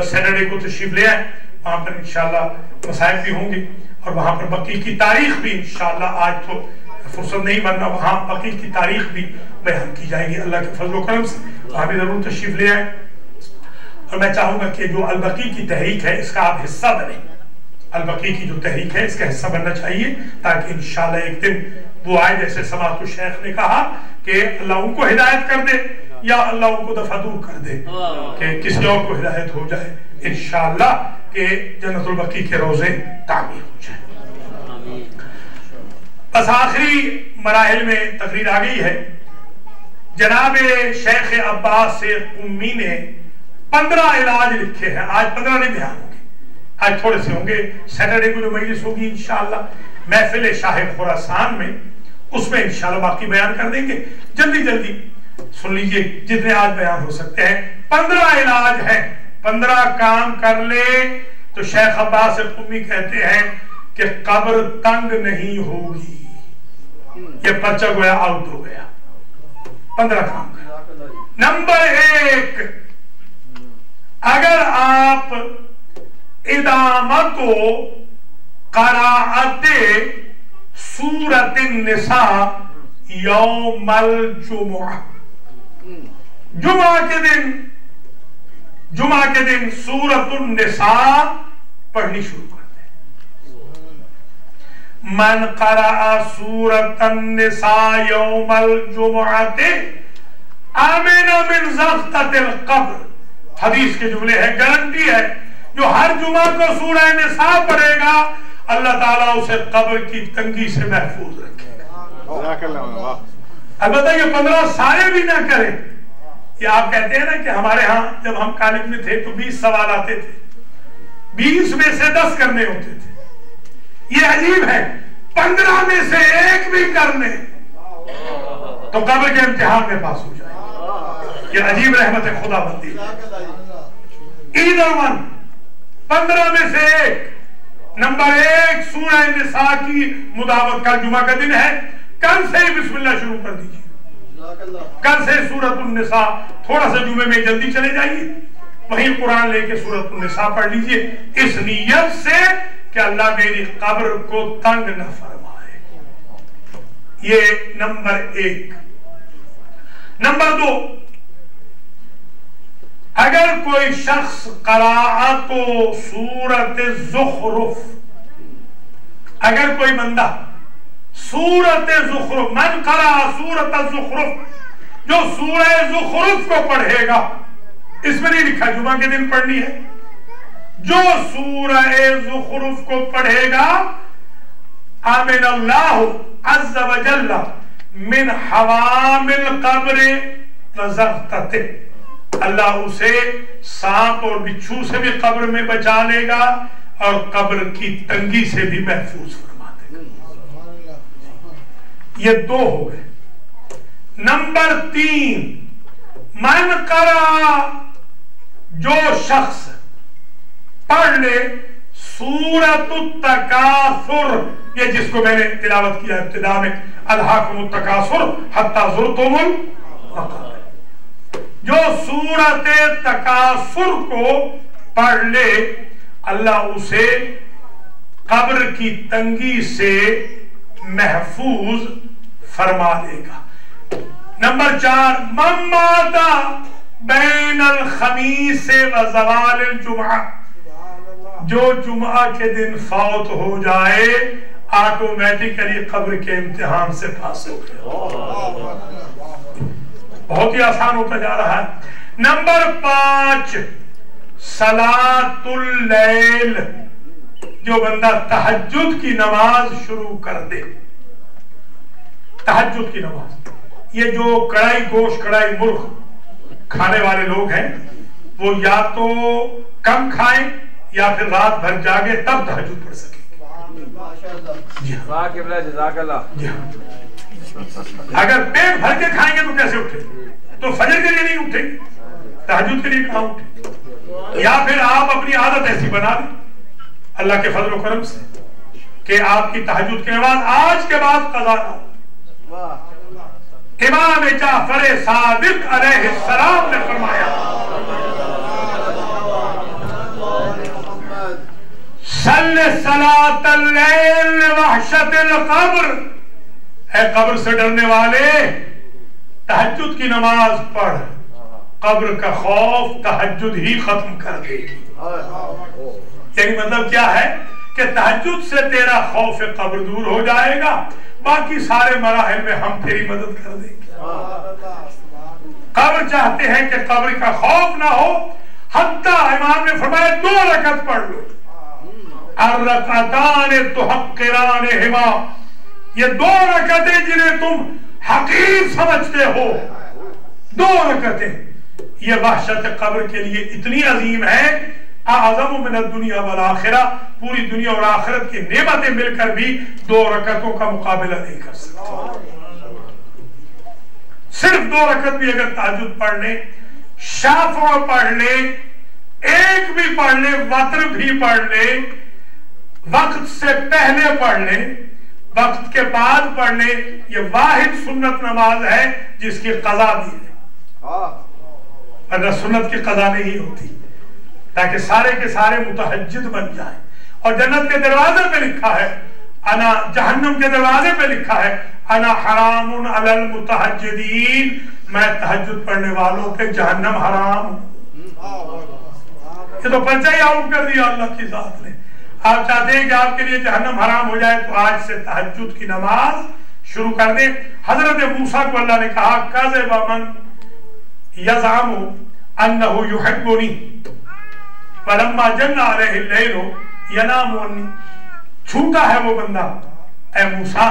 سیٹرڈے کو تشریف لے آئیں۔ وہاں پر انشاءاللہ مسائل بھی ہوں گے۔ اور وہاں پر بقی کی تاریخ بھی انشاءاللہ آج تو فرصت نہیں بننا، وہاں بقی کی تاریخ بھی بیان کی جائے گی اللہ کے فضل و کرم سے۔ وہاں بھی ضرور تشریف لے آئیں۔ اور میں چاہوں گا کہ جو البقی کی تحریک ہے، اس کا آپ حصہ بنیں۔ البقی کی جو تحریک ہے، اس کا حصہ بننا چاہیے تاکہ انشاءاللہ ایک دن وہ آئے، جیسے سماعت الشیخ نے کہا کہ اللہ ان کو ہدایت کر دے یا اللہ ان کو دفع دور کر دے کہ کسی اور کو ہدایت ہو جائے۔ انشاءاللہ کہ جنت البقی کے روزے تعمیر ہو جائے بس آخری مراحل میں تقریر آگئی ہے۔ جناب شیخ عباس سے امی نے پندرہ علاج لکھے ہیں۔ آج پندرہ نہیں بیان ہوں گے۔ آج تھوڑے سے ہوں گے۔ سیٹرڈے کو جو مجلس ہوگی انشاءاللہ محفل شاہ خوراسان میں، اس میں انشاءاللہ باقی بیان کر دیں گے۔ جلدی جلدی سن لیجیے جتنے آج بیان ہو سکتے ہیں۔ پندرہ علاج ہیں۔ پندرہ کام کر لے۔ تو شیخ عباس قمی کہتے ہیں کہ قبر تنگ نہیں ہوگی۔ یہ پرچہ گویا آؤٹ ہو گیا۔ پندرہ کام کر نمبر ایک، اگر آپ ادامت و قراعت سورت النساء یوم الجمعہ۔ جمعہ کے دن، جمعہ کے دن سورت النساء پڑھنی شروع کر من قرأ سورت النساء یوم الجمعہ آمین من زفتت القبر۔ حدیث کے جملے ہے گارنٹی ہے۔ جو ہر جمعہ کو سورہ نساء پڑھے گا اللہ تعالیٰ اسے قبر کی تنگی سے محفوظ رکھے۔ گا البتہ یہ پندرہ سارے بھی نہ کریں۔ یہ آپ کہتے ہیں نا کہ ہمارے ہاں جب ہم کالج میں تھے تو بیس سوال آتے تھے۔ بیس میں سے دس کرنے ہوتے تھے۔ یہ عجیب ہے۔ پندرہ میں سے ایک بھی کرنے تو قبر کے امتحان میں پاس ہو جائے۔ یہ عجیب رحمت خدا بندی۔ ایدر ون پندرہ میں سے ایک۔ نمبر ایک، سورہ نساء کی مداوت کا جمعہ کا دن ہے۔ کل سے ہی بسم اللہ شروع کر دیجیے کل سے سورت النساء۔ تھوڑا سا جمعے میں جلدی چلے جائیے۔ وہیں قرآن لے کے سورت النساء پڑھ لیجیے۔ اس نیت سے کہ اللہ میری قبر کو تنگ نہ فرمائے۔ یہ نمبر ایک۔ نمبر دو۔ اگر کوئی شخص قراعت و سورت زخرف، اگر کوئی بندہ سورت زخرف، من قرآ سورت زخرف، جو سورہ زخرف کو پڑھے گا، اس میں نہیں لکھا، جمعہ کے دن پڑھنی ہے۔ جو سورہ زخرف کو پڑھے گا آمین اللہ عز و جل من حوام القبر وزغتت اللہ اسے سانپ اور بچھو سے بھی قبر میں بچا لے گا اور قبر کی تنگی سے بھی محفوظ فرما دے گا۔ یہ دو ہو گئے۔ نمبر تین، من کرا جو شخص پڑھ لے سورت التکاثر، یہ جس کو میں نے تلاوت کیا ابتدا میں الحاکم التکاثر حتی زرتم الرقاب۔ جو سورت تکاثر کو پڑھ لے، اللہ اسے قبر کی تنگی سے محفوظ فرما دے گا۔ نمبر چار مماتا بین الخمیس و زوال الجمعہ جو جمعہ کے دن فوت ہو جائے آٹومیٹکلی قبر کے امتحان سے پاس ہو گیا بہت ہی آسان ہوتا جا رہا ہے۔ نمبر پانچ سلات اللیل جو بندہ تحجد کی نماز شروع کر دے۔ تحجد کی نماز۔ یہ جو کڑائی گوشت کڑائی مرخ کھانے والے لوگ ہیں، وہ یا تو کم کھائیں یا پھر رات بھر جاگے تب تحجد پڑھ سکیں جی ہاں۔ جی ہاں۔ اگر پیٹ بھر کے کھائیں گے تو کیسے اٹھے تو فجر کے لیے نہیں اٹھے تحجد کے لیے کہاں اٹھے یا پھر آپ اپنی عادت ایسی بنا دیں اللہ کے فضل و کرم سے کہ آپ کی تحجد کے بعد آج کے بعد قضا نہ ہو۔ امام جعفر صادق علیہ السلام نے فرمایا صلی صلاة اللیل وحشت القبر۔ اے قبر سے ڈرنے والے تحجد کی نماز پڑھ۔ قبر کا خوف تحجد ہی ختم کر دے گی۔ یعنی مطلب کیا ہے؟ کہ تحجد سے تیرا خوف قبر دور ہو جائے گا، باقی سارے مراحل میں ہم تیری مدد کر دیں گے۔ قبر چاہتے ہیں کہ قبر کا خوف نہ ہو، حتیٰ امام نے فرمایا دو رکعت پڑھ لو۔ الرکعتان تحقران ہما۔ یہ دو رکعتیں جنہیں تم حقیر سمجھتے ہو۔ دو رکعتیں۔ یہ وحشت قبر کے لیے اتنی عظیم ہے، اعظم من الدنیا والآخرہ، پوری دنیا اور آخرت کی نعمتیں مل کر بھی دو رکعتوں کا مقابلہ نہیں کر سکتے۔ صرف دو رکعت بھی اگر تحجد پڑھ لیں شافع پڑھ لیں، ایک بھی پڑھ لیں وطر بھی پڑھ لیں وقت سے پہلے پڑھ لیں، وقت کے بعد پڑھ لیں، یہ واحد سنت نماز ہے جس کی قضا بھی ہے۔ اگر سنت کی قضا نہیں ہوتی، تاکہ سارے کے سارے متحجد بن جائیں۔ اور جنت کے دروازے پہ لکھا ہے، انا جہنم کے دروازے پہ لکھا ہے، انا حرام علی المتحجدین۔ میں تحجد پڑھنے والوں پہ جہنم حرام ہوں۔ یہ تو پرچہ ہی آؤٹ کر دیا اللہ کی ذات نے۔ آپ چاہتے ہیں کہ آپ کے لیے جہنم حرام ہو جائے تو آج سے تحجد کی نماز شروع کر دیں۔ حضرت موسیٰ کو اللہ نے کہا قَذِبَ مَنْ يَزْعَمُ أَنَّهُ يُحِبُّنِي وَلَمَّا جَنَّ عَلَيْهِ اللَّيْلُ يَنَامُ عَنِّي چھوٹا ہے وہ بندہ، اے موسیٰ،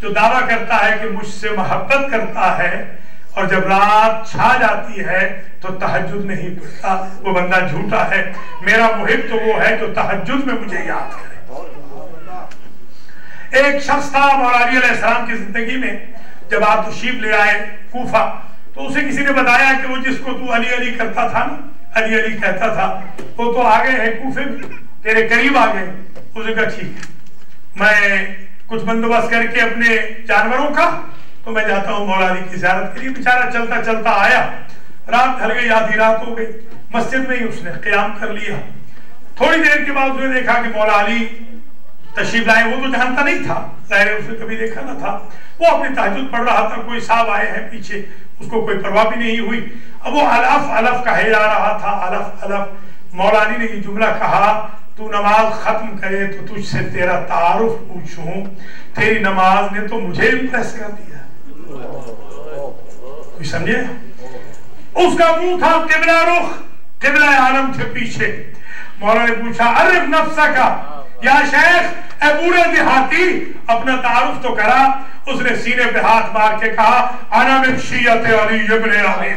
جو دعویٰ کرتا ہے کہ مجھ سے محبت کرتا ہے اور جب رات چھا جاتی ہے تو تحجد نہیں پڑتا، وہ بندہ جھوٹا ہے۔ میرا محب تو وہ ہے جو تحجد میں مجھے یاد کرے۔ ایک شخص تھا مولا علیہ السلام کی زندگی میں، جب آپ تشریف لے آئے کوفہ، تو اسے کسی نے بتایا کہ وہ جس کو تو علی علی کرتا تھا نا، علی علی کہتا تھا، وہ تو آگے ہے کوفے میں، تیرے قریب آگے اسے کہا، ٹھیک ہے۔ میں کچھ بندوبست کر کے اپنے جانوروں کا تو میں جاتا ہوں مولا علی کی زیارت کے لیے۔ بیچارہ چلتا چلتا آیا۔ رات ڈھل گئی، آدھی رات ہو گئی۔ مسجد میں ہی اس نے قیام کر لیا۔ تھوڑی دیر کے بعد اس نے دیکھا کہ مولا علی تشریف لائے۔ وہ تو جانتا نہیں تھا۔ ظاہر اس نے کبھی دیکھا نہ تھا۔ وہ اپنی تحجد پڑھ رہا تھا۔ کوئی صاحب آئے ہیں پیچھے۔ اس کو کوئی پرواہ بھی نہیں ہوئی۔ اب وہ الف الف کہے جا رہا تھا۔ الف الف مولا علی نے یہ جملہ کہا، تو نماز ختم کرے تو تجھ سے تیرا تعارف پوچھوں۔ تیری نماز نے تو مجھے امپریس کر دیا۔ سمجھے؟ اس کا منہ تھا قبلہ رخ، قبلہ عالم تھے پیچھے۔ مولا نے پوچھا عرف نفسہ کا یا شیخ اے بوڑے دیہاتی اپنا تعارف تو کرا۔ اس نے سینے پہ ہاتھ مار کے کہا انا من شیعت علی ابن علی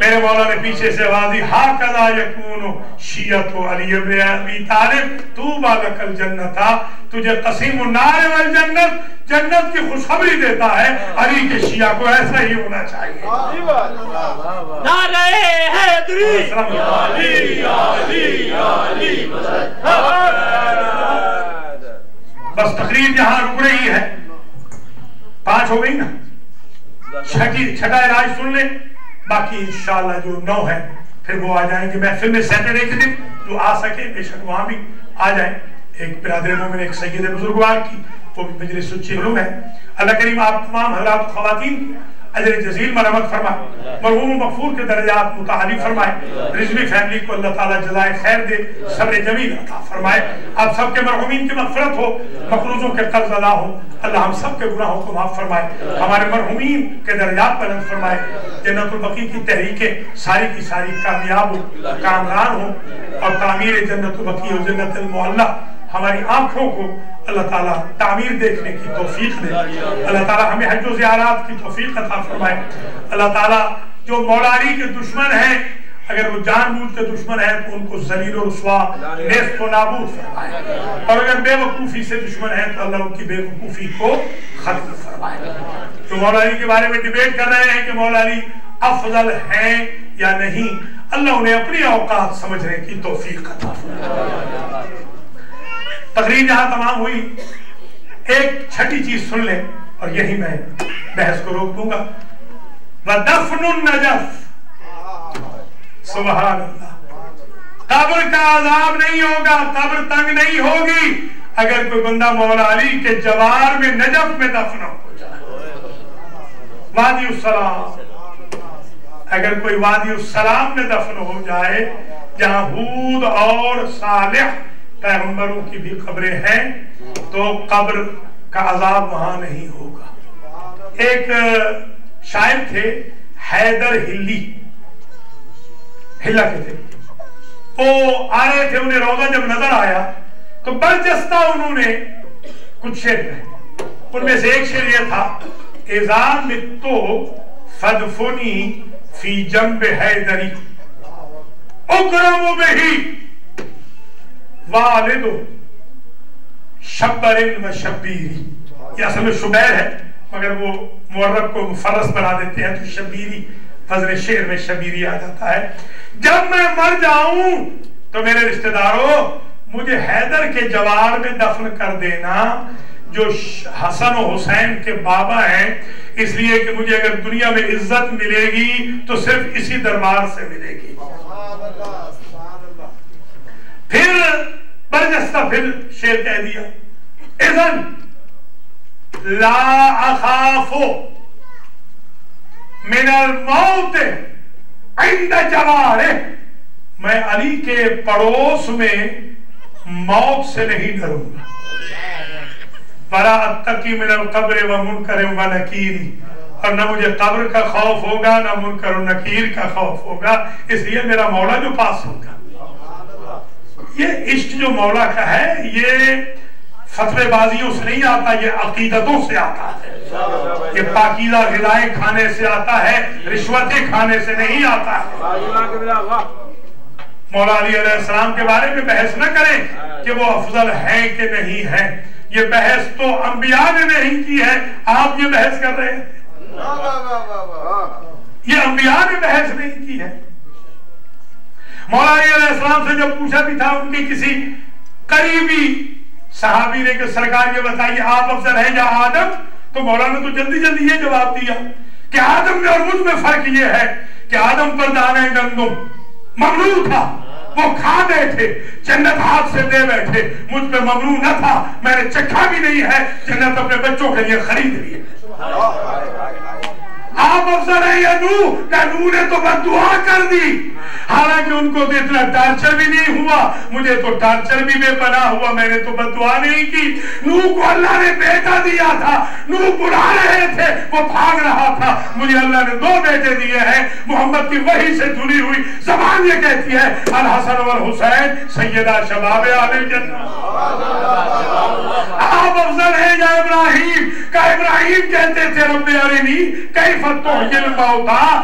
میرے مولا نے پیچھے سے آوازی ہا کذا یکون شیعت علی ابن ابی طالب تو بالکل جنتا تجھے قسیم النار والجنت جنت کی خوشخبری دیتا ہے۔ علی کے شیعہ کو ایسا ہی ہونا چاہیے۔ نعرہ حیدری۔ علی علی علی۔ بس تقریر یہاں رک رہی ہے۔ پانچ ہو گئی نا۔ چھٹی چھٹا علاج سن لیں۔ باقی انشاءاللہ جو نو ہے، پھر وہ آ جائیں گے۔ محفل میں سیٹرڈے کے دن جو آ سکے بے شک وہاں بھی آ جائیں۔ ایک برادر مومن، ایک سید بزرگوار کی، وہ بھی مجلس سچی علوم ہے۔ اللہ کریم، آپ تمام حضرات خواتین اجر جزیل مرحمت فرمائے۔ مرحوم و مغفور کے درجات متعالی فرمائے۔ رضوی فیملی کو اللہ تعالیٰ جزائے خیر دے صبر جمیل عطا فرمائے۔ آپ سب کے مرحومین کی مغفرت ہو مقروضوں کے قرض ادا ہو۔ اللہ ہم سب کے گناہوں کو معاف فرمائے۔ ہمارے مرحومین کے درجات بلند فرمائے۔ جنت البقی کی تحریکیں ساری کی ساری کامیاب ہو کامران ہو اور تعمیر جنت البقی و جنت المعلہ۔ ہماری آنکھوں کو اللہ تعالیٰ تعمیر دیکھنے کی توفیق دے۔ اللہ تعالیٰ ہمیں حج و زیارات کی توفیق عطا فرمائے۔ اللہ تعالیٰ جو مولالی کے دشمن ہیں، اگر وہ جان بوجھ کے دشمن ہیں، تو ان کو ذلیل و رسوا، نیست و نابود فرمائے۔ اور اگر بے وقوفی سے دشمن ہیں، تو اللہ ان کی بے وقوفی کو ختم فرمائے۔ جو مولالی کے بارے میں ڈیبیٹ کر رہے ہیں کہ مولالی افضل ہیں یا نہیں، اللہ انہیں اپنی اوقات سمجھنے کی توفیق عطا فرمائے۔ تقریر جہاں تمام ہوئی۔ ایک چھٹی چیز سن لیں اور یہی میں بحث کو روک دوں گا۔ وَدَفْنُ النَّجَفْ۔ سبحان اللہ قبر کا عذاب نہیں ہوگا، قبر تنگ نہیں ہوگی۔ اگر کوئی بندہ مولا علی کے جوار میں نجف میں دفن ہو۔ جائے وادی السلام۔ اگر کوئی وادی السلام میں دفن ہو جائے، جہاں حود اور صالح پیغمبروں کی بھی قبریں ہیں، تو قبر کا عذاب وہاں نہیں ہوگا۔ ایک شاعر تھے، حیدر ہلی۔ ہلا کے تھے۔ وہ آ رہے تھے، انہیں روزہ جب نظر آیا، تو برجستہ انہوں نے کچھ شیر کہے۔ ان میں سے ایک شیر یہ تھا ایزان متو فدفنی فی جنب حیدری اکرم بہی والدو شبر و شبیری یہ اصل میں شبیر ہے، مگر وہ مورب کو مفرس بنا دیتے ہیں تو شبیری، فضل شعر میں شبیری آ جاتا ہے۔ جب میں مر جاؤں تو میرے رشتہ داروں مجھے حیدر کے جوار میں دفن کر دینا، جو حسن و حسین کے بابا ہیں۔ اس لیے کہ مجھے اگر دنیا میں عزت ملے گی تو صرف اسی دربار سے ملے گی۔ پھر برجستہ پھر شیر کہہ دیا۔ اذن! لا اخافو من الموت عند جوارے میں علی کے پڑوس میں موت سے نہیں ڈروں گا۔ برا اتقی من القبر و منکر و نکیری اور نہ مجھے قبر کا خوف ہوگا، نہ منکر و نکیر کا خوف ہوگا۔ اس لیے میرا مولا جو پاس ہوگا۔ یہ عشق جو مولا کا ہے، یہ فتوے بازیوں سے نہیں آتا، یہ عقیدتوں سے آتا ہے۔ یہ پاکیزہ غذائیں کھانے سے آتا ہے، رشوتیں کھانے سے نہیں آتا۔ ہے مولا علی علیہ السلام کے بارے میں بحث نہ کریں کہ وہ افضل ہیں کہ نہیں ہیں۔ یہ بحث تو انبیاء نے نہیں کی ہے۔ آپ یہ بحث کر رہے ہیں۔ یہ انبیاء نے بحث نہیں کی ہے۔ مولا علی علیہ السلام سے جب پوچھا بھی تھا، ان کی کسی قریبی صحابی نے کہ سرکار یہ بتائیے، آپ افضل ہیں یا آدم؟ تو مولا نے تو جلدی جلدی یہ جواب دیا کہ آدم میں اور مجھ میں فرق یہ ہے کہ آدم پر دانے گندم، ممنوع تھا، وہ کھا گئے تھے، جنت ہاتھ سے دے بیٹھے، مجھ پہ ممنوع نہ تھا، میں نے چکھا بھی نہیں ہے، جنت اپنے بچوں کے لیے خرید لی ہے۔ آپ افضل ہیں یا نو؟ کہ نو نے تو بد دعا کر دی۔ حالانکہ ان کو تو اتنا ٹارچر بھی نہیں ہوا۔ مجھے تو ٹارچر بھی بے پناہ ہوا۔ میں نے تو بد دعا نہیں کی۔ نو کو اللہ نے بیٹا دیا تھا۔ نو بلا رہے تھے۔ وہ بھاگ رہا تھا۔ مجھے اللہ نے دو بیٹے دیے ہیں۔ محمد کی وحی سے دھلی ہوئی زبان یہ کہتی ہے، الحسن والحسین، سیدہ شباب عالم جنہ آپ افضل ہیں یا ابراہیم؟ کہ ابراہیم کہتے تھے رب ارنی کئی فتح یہ موتا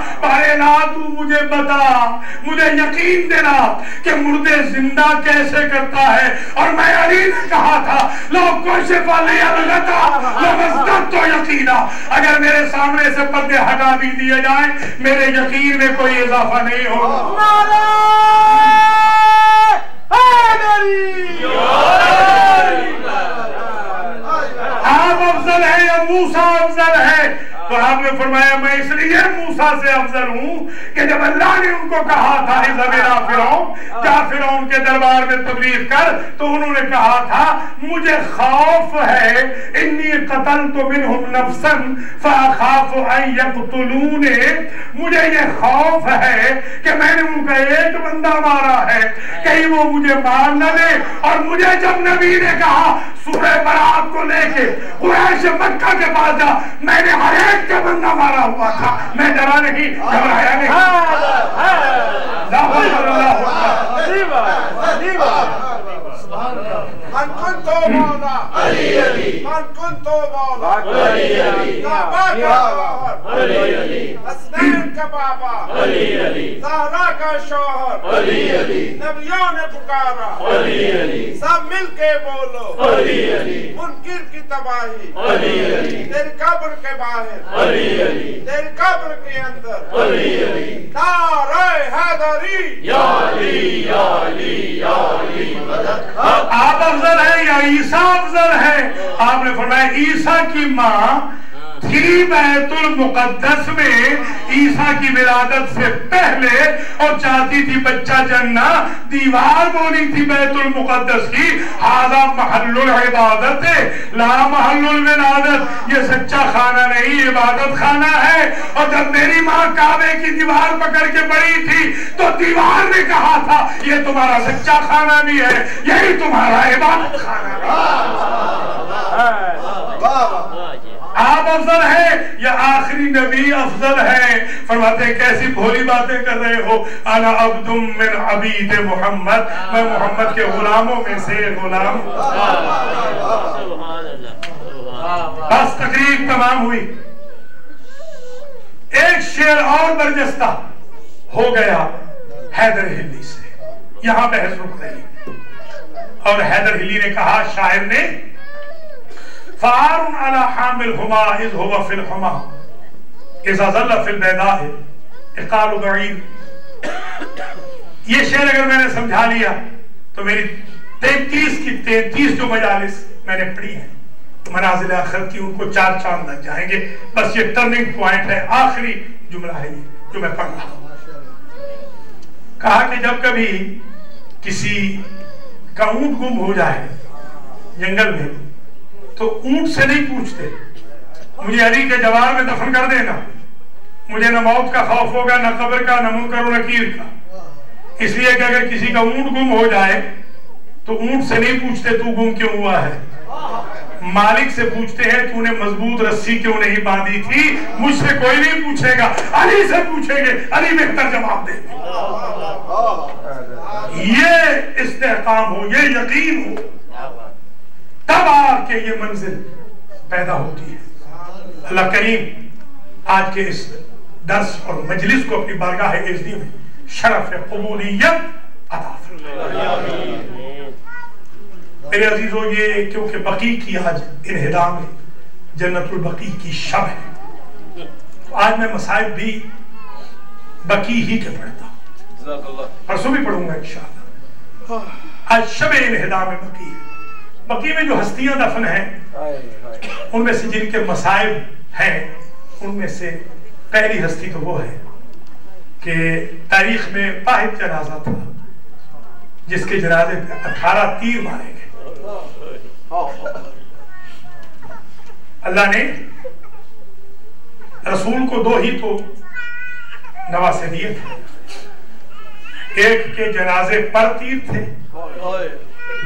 تو مجھے بتا، مجھے یقین دینا کہ مردے زندہ کیسے کرتا ہے۔ اور میں علی نے کہا تھا لوگ کوشے پالے الگتا لوگ ازدت تو یقینا۔ اگر میرے سامنے سے پردے ہٹا بھی دیے جائیں، میرے یقین میں کوئی اضافہ نہیں ہوگا۔ آپ افضل ہیں یا موسیٰ افضل ہے؟ تو آپ نے فرمایا، میں اس لیے موسیٰ سے افضل ہوں کہ جب اللہ نے ان کو کہا تھا زمیرہ فرعون، جا فرعون کے دربار میں تبلیغ کر، تو انہوں نے کہا تھا، مجھے خوف ہے، انی قتلت منہم نفسا فاخاف ان یقتلون مجھے یہ خوف ہے کہ میں نے ان کا ایک بندہ مارا ہے۔ کہیں وہ مجھے مار نہ دے اور مجھے جب نبی نے کہا سورہ برات کو لے کے قریش مکہ کے پاس جا میں نے ہر ایک کے بندہ مارا ہوا تھا۔ میں ڈرا نہیں گھبرایا نہیں۔ لا حول ولا قوة من كنت مولا علي علي من كنت مولا علي علي كعبة شوهر علي علي اسنان کا بابا علي علي زہرا کا شوہر علي علي نبیوں نے پکارا علي علي سب مل کے بولو علي علي منکر کی تباہی علي علي تیری قبر کے باہر علي علي تیری قبر کے اندر علي علي نعرہ حیدری يا علي يا علي يا علي مدد آپ افضل ہے یا عیسیٰ افضل ہے؟ آپ نے فرمایا عیسیٰ کی ماں تھی بیت المقدس میں عیسیٰ کی ولادت سے پہلے اور چاہتی تھی بچہ جننا، دیوار بولی تھی بیت المقدس کی۔ ہاضا محل العبادت ہے۔ لا محل الولادت۔ یہ سچا خانہ نہیں، عبادت خانہ ہے۔ اور جب میری ماں کعبے کی دیوار پکڑ کے بڑی تھی، تو دیوار نے کہا تھا، یہ تمہارا سچا خانہ بھی ہے، یہی تمہارا عبادت خانہ بھی ہے۔ آپ افضل ہیں یا آخری نبی افضل ہے فرماتے ہیں، کیسی بھولی باتیں کر رہے ہو؟ انا عبد من عبید محمد، میں محمد کے غلاموں میں سے غلام بس تقریب تمام ہوئی۔ ایک شعر اور برجستہ ہو گیا حیدر ہلی سے۔ یہاں بحث رک رہی۔ اور حیدر ہلی نے کہا، شاعر نے فعار على حامل ہما، اذ هو في الحما، اذا ظل في البيداء اقال بعید یہ شعر اگر میں نے سمجھا لیا، تو میری تینتیس کی تینتیس جو مجالس میں نے پڑھی ہیں منازل آخر کی ان کو چار چاند لگ جائیں گے۔ بس یہ ٹرننگ پوائنٹ ہے، آخری جملہ ہے یہ جو میں پڑھ رہا ہوں۔ کہا کہ جب کبھی کسی کا اونٹ گم ہو جائے جنگل میں تو اونٹ سے نہیں پوچھتے۔ مجھے علی کے جوار میں دفن کر دینا۔ مجھے نہ موت کا خوف ہوگا، نہ قبر کا، نہ منکر و نکیر کا۔ اس لیے کہ اگر کسی کا اونٹ گم ہو جائے، تو اونٹ سے نہیں پوچھتے تو گم کیوں ہوا ہے۔ مالک سے پوچھتے ہیں، تو نے مضبوط رسی کیوں نہیں باندھی تھی؟ مجھ سے کوئی نہیں پوچھے گا۔ علی سے پوچھیں گے۔ علی بہتر جواب دے۔ یہ استحکام ہو، یہ یقین ہو۔ تب آ کے یہ منزل پیدا ہوتی ہے۔ اللہ کریم آج کے اس درس اور مجلس کو اپنی بارگاہ عزدی میں شرف قبولیت عطا فرمائے۔ میرے عزیزوں یہ کیونکہ بقی کی آج انہدام ہے جنت البقی کی شب ہے تو آج میں مسائب بھی بقی ہی کے پڑھتا ہوں۔ پرسوں بھی پڑھوں گا انشاءاللہ۔ آج شب انہدام بقی ہے۔ بقی میں جو ہستیاں دفن ہیں ان میں سے جن کے مسائب ہیں ان میں سے پہلی ہستی تو وہ ہے کہ تاریخ میں واحد جنازہ تھا جس کے جنازے پہ اٹھارہ تیر مارے گئے۔ اللہ نے رسول کو دو ہی تو نواسے دیے تھے۔ ایک کے جنازے پر تیر تھے۔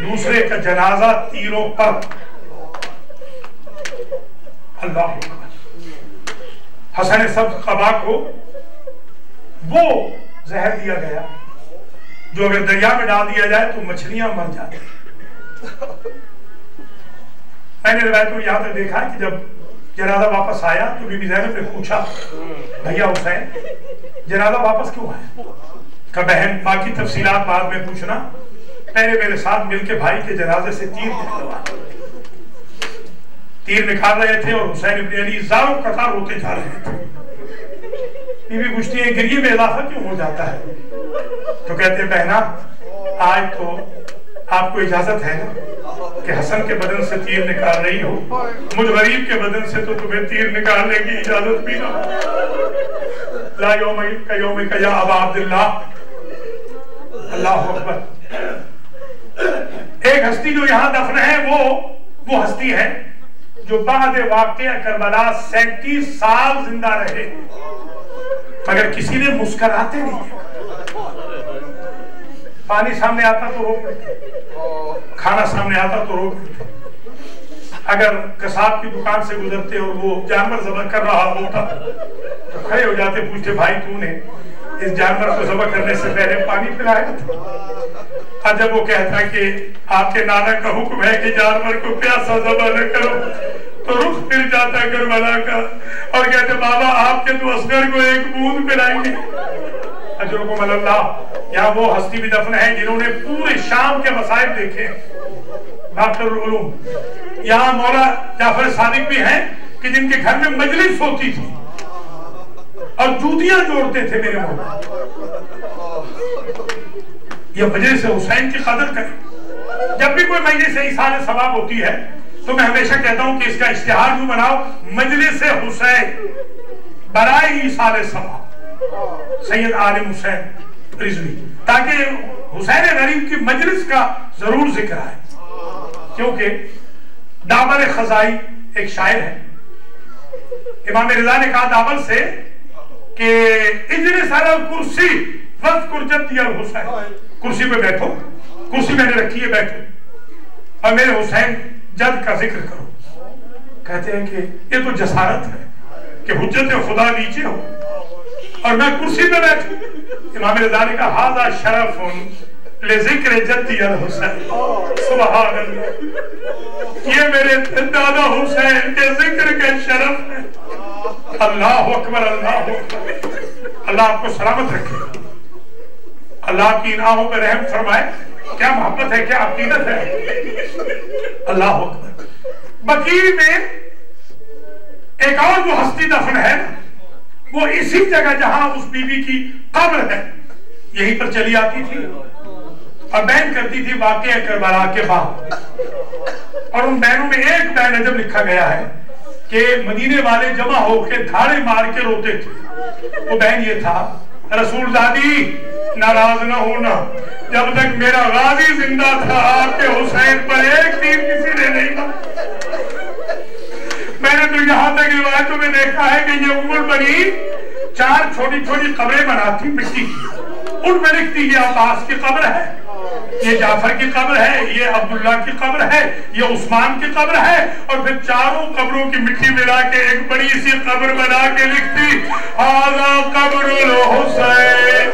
دوسرے کا جنازہ تیروں پر۔ اللہ حسن سب قبا کو وہ زہر دیا گیا جو اگر دریا میں ڈال دیا جائے تو مچھلیاں مر جاتی۔ میں نے روایت یہاں تک دیکھا کہ جب جنازہ واپس آیا تو بی بی زینب نے پوچھا، بھیا حسین، جنازہ واپس کیوں آیا؟ کہ بہن باقی تفصیلات بعد میں پوچھنا۔ پہلے میرے ساتھ مل کے بھائی کے جنازے سے تیر نکلوا۔ تیر نکال رہے تھے اور حسین ابن علی زاروں قطار ہوتے جا رہے تھے۔ بی بی پوچھتی ہے گریے میں اضافہ کیوں ہو جاتا ہے؟ تو کہتے ہیں بہنا آج تو آپ کو اجازت ہے نا کہ حسن کے بدن سے تیر نکال رہی ہو مجھ غریب کے بدن سے تو تمہیں تیر نکالنے کی اجازت بھی نہ لا یوم کا یوم کا یا ابا عبداللہ۔ اللہ اکبر۔ ایک ہستی جو یہاں دفن ہے، وہ وہ ہستی ہے جو بعد واقعہ کربلا سینتیس سال زندہ رہے۔ مگر کسی نے مسکراتے نہیں۔ پانی سامنے آتا تو روک کھانا سامنے آتا تو روک اگر کساب کی دکان سے گزرتے اور وہ جانور ذبح کر رہا ہوتا تو کھڑے ہو جاتے، پوچھتے، بھائی تو نے اس جانور کو ذبح کرنے سے پہلے پانی پلایا۔ تھا اور جب وہ کہتا کہ آپ کے نانا کا حکم ہے کہ جانور کو پیاسا ذبح نہ کرو، تو رخ پھر جاتا کربلا کا۔ اور کہتے، بابا، آپ کے تو اصغر کو ایک بوند پلائیں گے۔ اجرکم اللہ یہاں وہ ہستی بھی دفن ہے جنہوں نے پورے شام کے مسائب دیکھے۔ ڈاکٹر العلوم، یہاں مولا جعفر صادق بھی ہیں کہ جن کے گھر میں مجلس ہوتی تھی۔ اور جوتیاں جوڑتے تھے میرے مولا یہ مجلس حسین کی قدر کریں۔ جب بھی کوئی مجلس ایسال ثواب ہوتی ہے، تو میں ہمیشہ کہتا ہوں کہ اس کا اشتہار جو بناؤ، مجلس حسین۔ برائے ایسال ثواب۔ سید عالم حسین رضوی۔ تاکہ حسین غریب کی مجلس کا ضرور ذکر ہے کیونکہ دامر خزائی ایک شاعر ہے۔ امام رضا نے کہا دامر سے کہ اجلس علی کرسی وذکر جدی الحسین کرسی پہ بیٹھو۔ کرسی میں نے رکھی ہے بیٹھو۔ اور میرے حسین جد کا ذکر کرو۔ کہتے ہیں کہ یہ تو جسارت ہے کہ حجت خدا نیچے ہو۔ اور میں کرسی پہ بیٹھوں۔ امام رضا نے کہا ہاذا شرف لذکر جدی الحسین۔ سبحان اللہ۔ یہ میرے دادا حسین کے ذکر کے شرف ہے اللہ اکبر اللہ اکبر۔ اللہ آپ کو سلامت رکھے۔ اللہ کی انعاموں پہ رحم فرمائے۔ کیا محبت ہے، کیا عقیدت ہے؟ اللہ اکبر۔ بکیر میں ایک اور جو ہستی دفن ہے، وہ اسی جگہ جہاں اس بی بی کی قبر ہے۔ یہیں پر چلی آتی تھی۔ اور بین کرتی تھی واقعہ کربلا کے بعد۔ اور ان بینوں میں ایک بین عجب لکھا گیا ہے کہ مدینے والے جمع ہو کے دھاڑے مار کے روتے تھے۔ وہ بین یہ تھا، رسول دادی، ناراض نہ ہونا۔ جب تک میرا غازی زندہ تھا، آپ کے حسین پر ایک تیر کسی نے نہیں میں نے تو یہاں تک روایتوں میں دیکھا ہے کہ یہ عمر بنی چار چھوٹی چھوٹی قبریں بناتی، مٹی کی۔ ان میں لکھتی یہ عباس کی قبر ہے۔ یہ جعفر کی قبر ہے، یہ عبداللہ کی قبر ہے، یہ عثمان کی قبر ہے۔ اور پھر چاروں قبروں کی مٹی ملا کے ایک بڑی سی قبر بنا کے لکھتی آغا قبر الحسین.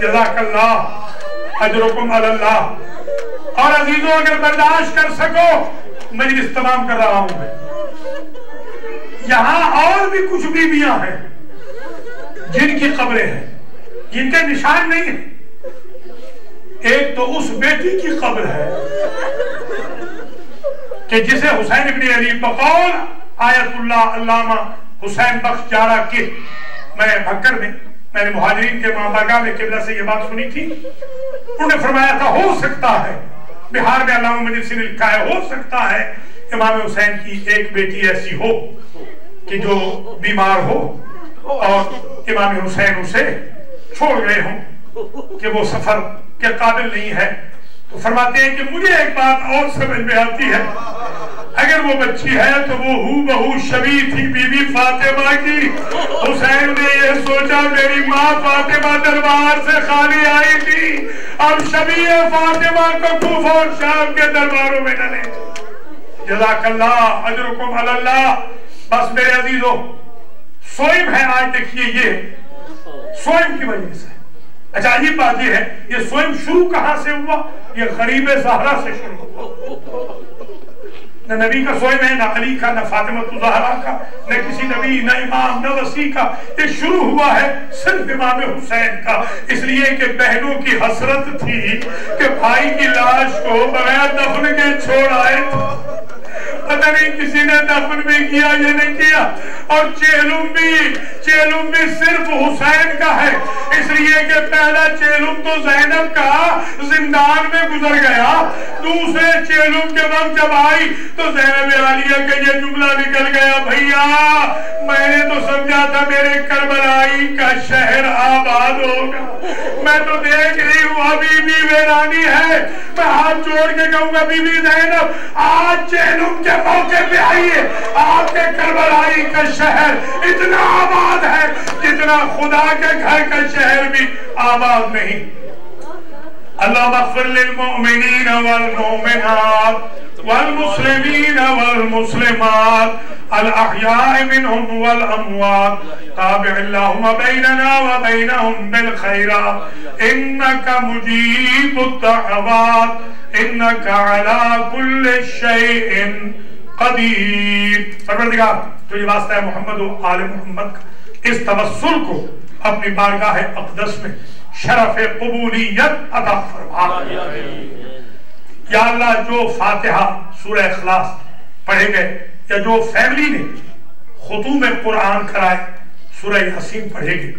جزاک اللہ حجرکم اللہ اور عزیزوں، اگر برداشت کر سکو، مجلس تمام کر رہا ہوں میں۔ یہاں اور بھی کچھ بیویاں ہیں۔ جن کی قبریں ہیں جن کے نشان نہیں ہیں ایک تو اس بیٹی کی قبر ہے کہ جسے حسین ابن علی بقول آیت اللہ علامہ حسین بخش جارہ کے۔ میں بھکر میں میں نے مہاجرین کے ماں باگاہ میں قبلہ سے یہ بات سنی تھی۔ انہوں نے فرمایا تھا، ہو سکتا ہے، بہار میں علامہ مجید سے لکھا ہے ہو سکتا ہے امام حسین کی ایک بیٹی ایسی ہو کہ جو بیمار ہو۔ اور امام حسین اسے چھوڑ گئے ہوں کہ وہ سفر کے قابل نہیں ہے۔ تو فرماتے ہیں کہ مجھے ایک بات اور سمجھ میں آتی ہے۔ اگر وہ بچی ہے تو وہ ہو بہو شبی تھی بی بی فاطمہ کی۔ حسین نے یہ سوچا، میری ماں فاطمہ دربار سے خالی آئی تھی۔ اب شبی فاطمہ کو کوفہ اور شام کے درباروں میں نہ لے جزاک اللہ عجرکم اللہ۔ بس میرے عزیزو سوئم ہے آج دیکھیے یہ۔ سوئم کی وجہ سے۔ اچھا عجیب بات یہ ہے، یہ سوئم شروع کہاں سے ہوا؟ یہ غریب سہارا سے شروع ہوا۔ نہ نبی کا سوئم ہے نہ علی کا، نہ فاطمہ زہرہ کا، نہ کسی نبی، نہ امام، نہ وسیع کا۔ یہ شروع ہوا ہے صرف امام حسین کا۔ اس لیے کہ بہنوں کی حسرت تھی کہ بھائی کی لاش کو بغیر دفن کے چھوڑ آئے تھے۔ پتہ نہیں کسی نے دفن بھی کیا یا نہیں کیا۔ اور چیلم بھی چیلم بھی صرف حسین کا ہے۔ اس لیے کہ پہلا چیلم تو زینب کا زندان میں گزر گیا۔ دوسرے چیلم کے وقت جب آئی تو زینب عالیہ کا یہ جملہ نکل گیا، بھیا، میں نے تو سمجھا تھا میرے کربلائی کا شہر آباد ہوگا۔ میں تو دیکھ رہی ہوں ابھی بھی ویرانی ہے۔ میں ہاتھ جوڑ کے کہوں گا، بی بی زینب، آج چیلم کے موقع پہ آئیے۔ آپ کے کربلائی کا شہر اتنا آباد ہے جتنا خدا کے گھر کا شہر بھی آباد نہیں۔ اللہ مغفر للمؤمنین والمؤمنات۔ والمسلمین والمسلمات الاحیاء منهم والاموات تابع اللهم بیننا وبینهم بالخیرات انکا مجیب الدعوات. انکا علا کل شیء قدیر پروردگار تو یہ واسطہ ہے محمد و آل محمد کا اس توسل کو اپنی بارگاہ اقدس میں شرف قبولیت عطا فرما۔ یا اللہ جو فاتحہ سورہ اخلاص پڑھے گئے یا جو فیملی نے خطوم قرآن کرائے سورہ حسین پڑھے گئے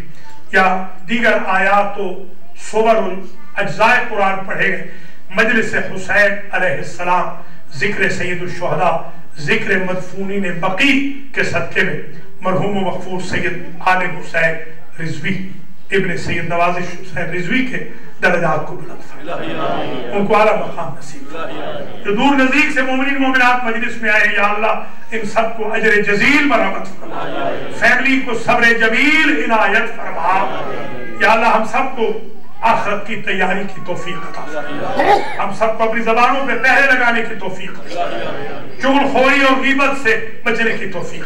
یا دیگر آیات و صور اجزاء قرآن پڑھے گئے مجلس حسین علیہ السلام، ذکر سید الشہداء، ذکر مدفونین بقی کے صدقے میں، مرحوم و مغفور سید آل حسین رضوی، ابن سید نوازش حسین رضوی کے درجات کو بلند فرما ان کو اعلیٰ مقام نصیب جو دور نزدیک سے مومنین مومنات مجلس میں آئے، یا اللہ، ان سب کو اجر جزیل مرحمت فرما۔ فیملی کو صبر جمیل عنایت فرما۔ یا اللہ، ہم سب کو آخرت کی تیاری کی توفیق عطا ہم سب کو اپنی زبانوں پہ پہرے لگانے کی توفیق چغل خوری اور غیبت سے بچنے کی توفیق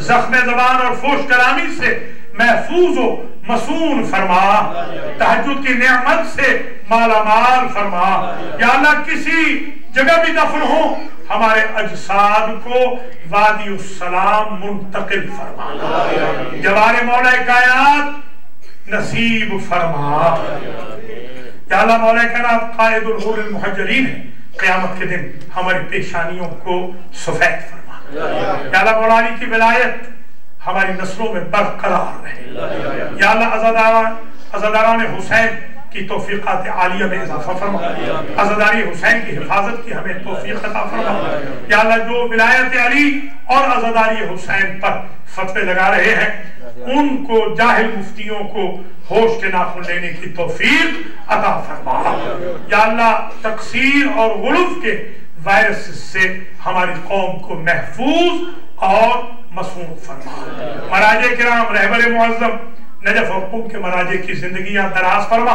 زخم زبان اور فوش کلامی سے محفوظ و مسون فرما تحجد کی نعمت سے مالا مال فرما۔ یا اللہ، کسی جگہ بھی دفن ہو ہمارے اجساد کو وادی السلام منتقل فرما۔ جوار مولا کائنات نصیب فرما۔ یا اللہ، مولا کائنات قائد الغور المحجرین ہے قیامت کے دن ہماری پیشانیوں کو سفید فرما۔ یا اللہ، مولا علی کی ولایت ہماری نسلوں میں برقرار رہے۔ یا اللہ عزاداران عزاداران حسین کی توفیقات عالیہ میں اضافہ فرما عزاداری حسین کی حفاظت کی ہمیں توفیق عطا فرما یا اللہ، جو ولایت علی اور عزاداری حسین پر فتوے لگا رہے ہیں، ان کو جاہل مفتیوں کو ہوش کے ناخن لینے کی توفیق عطا فرما۔ یا اللہ، تقصیر اور غلف کے وائرس سے ہماری قوم کو محفوظ اور مسعود فرما مراجع کرام، رہبر معظم، نجف اور کے مراجع کی زندگیاں دراز فرما۔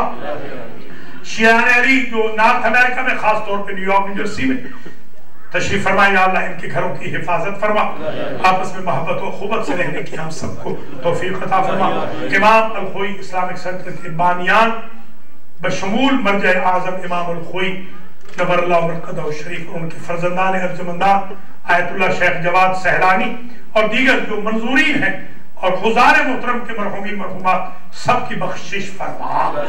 شیعان علی جو نارتھ امریکہ میں خاص طور پہ نیو یارک نیو میں تشریف فرمائے یا اللہ ان کے گھروں کی حفاظت فرما۔ آپس میں محبت و خوبت سے رہنے کی ہم سب کو توفیق عطا فرما۔ امام الخوئی اسلامک سنٹر کے بانیان، بشمول مرجع اعظم امام الخوئی نبر اللہ مرقدہ و شریف اور ان کے فرزندان ارجمندان آیت اللہ شیخ جواد سہلانی اور دیگر جو منظورین ہیں اور خزار محترم کے مرحومی مرحومات، سب کی بخشش فرما۔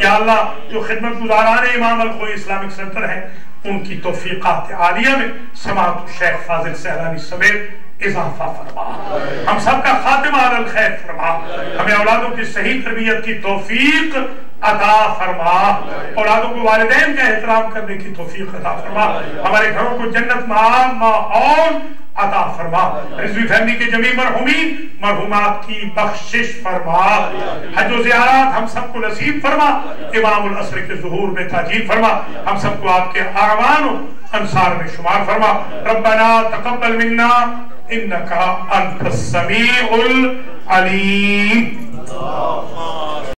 یا اللہ، جو خدمت گزاران امام الخوئی اسلامک سنٹر ہیں، ان کی توفیقات عالیہ میں سماعت شیخ فاضل سہلانی سمیت اضافہ فرما۔ ہم سب کا خاتمہ الخیر فرما۔ ہمیں اولادوں کی صحیح تربیت کی توفیق عطا فرما اولادوں کو والدین کا احترام کرنے کی توفیق عطا فرما۔ ہمارے گھروں کو جنت ماحول عطا فرما۔ رضوی فیملی کے جمیع مرحومین، مرحومات کی بخشش فرما۔ حج و زیارات ہم سب کو نصیب فرما۔ امام الاسر کے ظہور میں تاجیل فرما۔ ہم سب کو آپ کے آروان و انصار میں شمار فرما۔ ربنا تقبل منا، انکا انت السمیع العلیم۔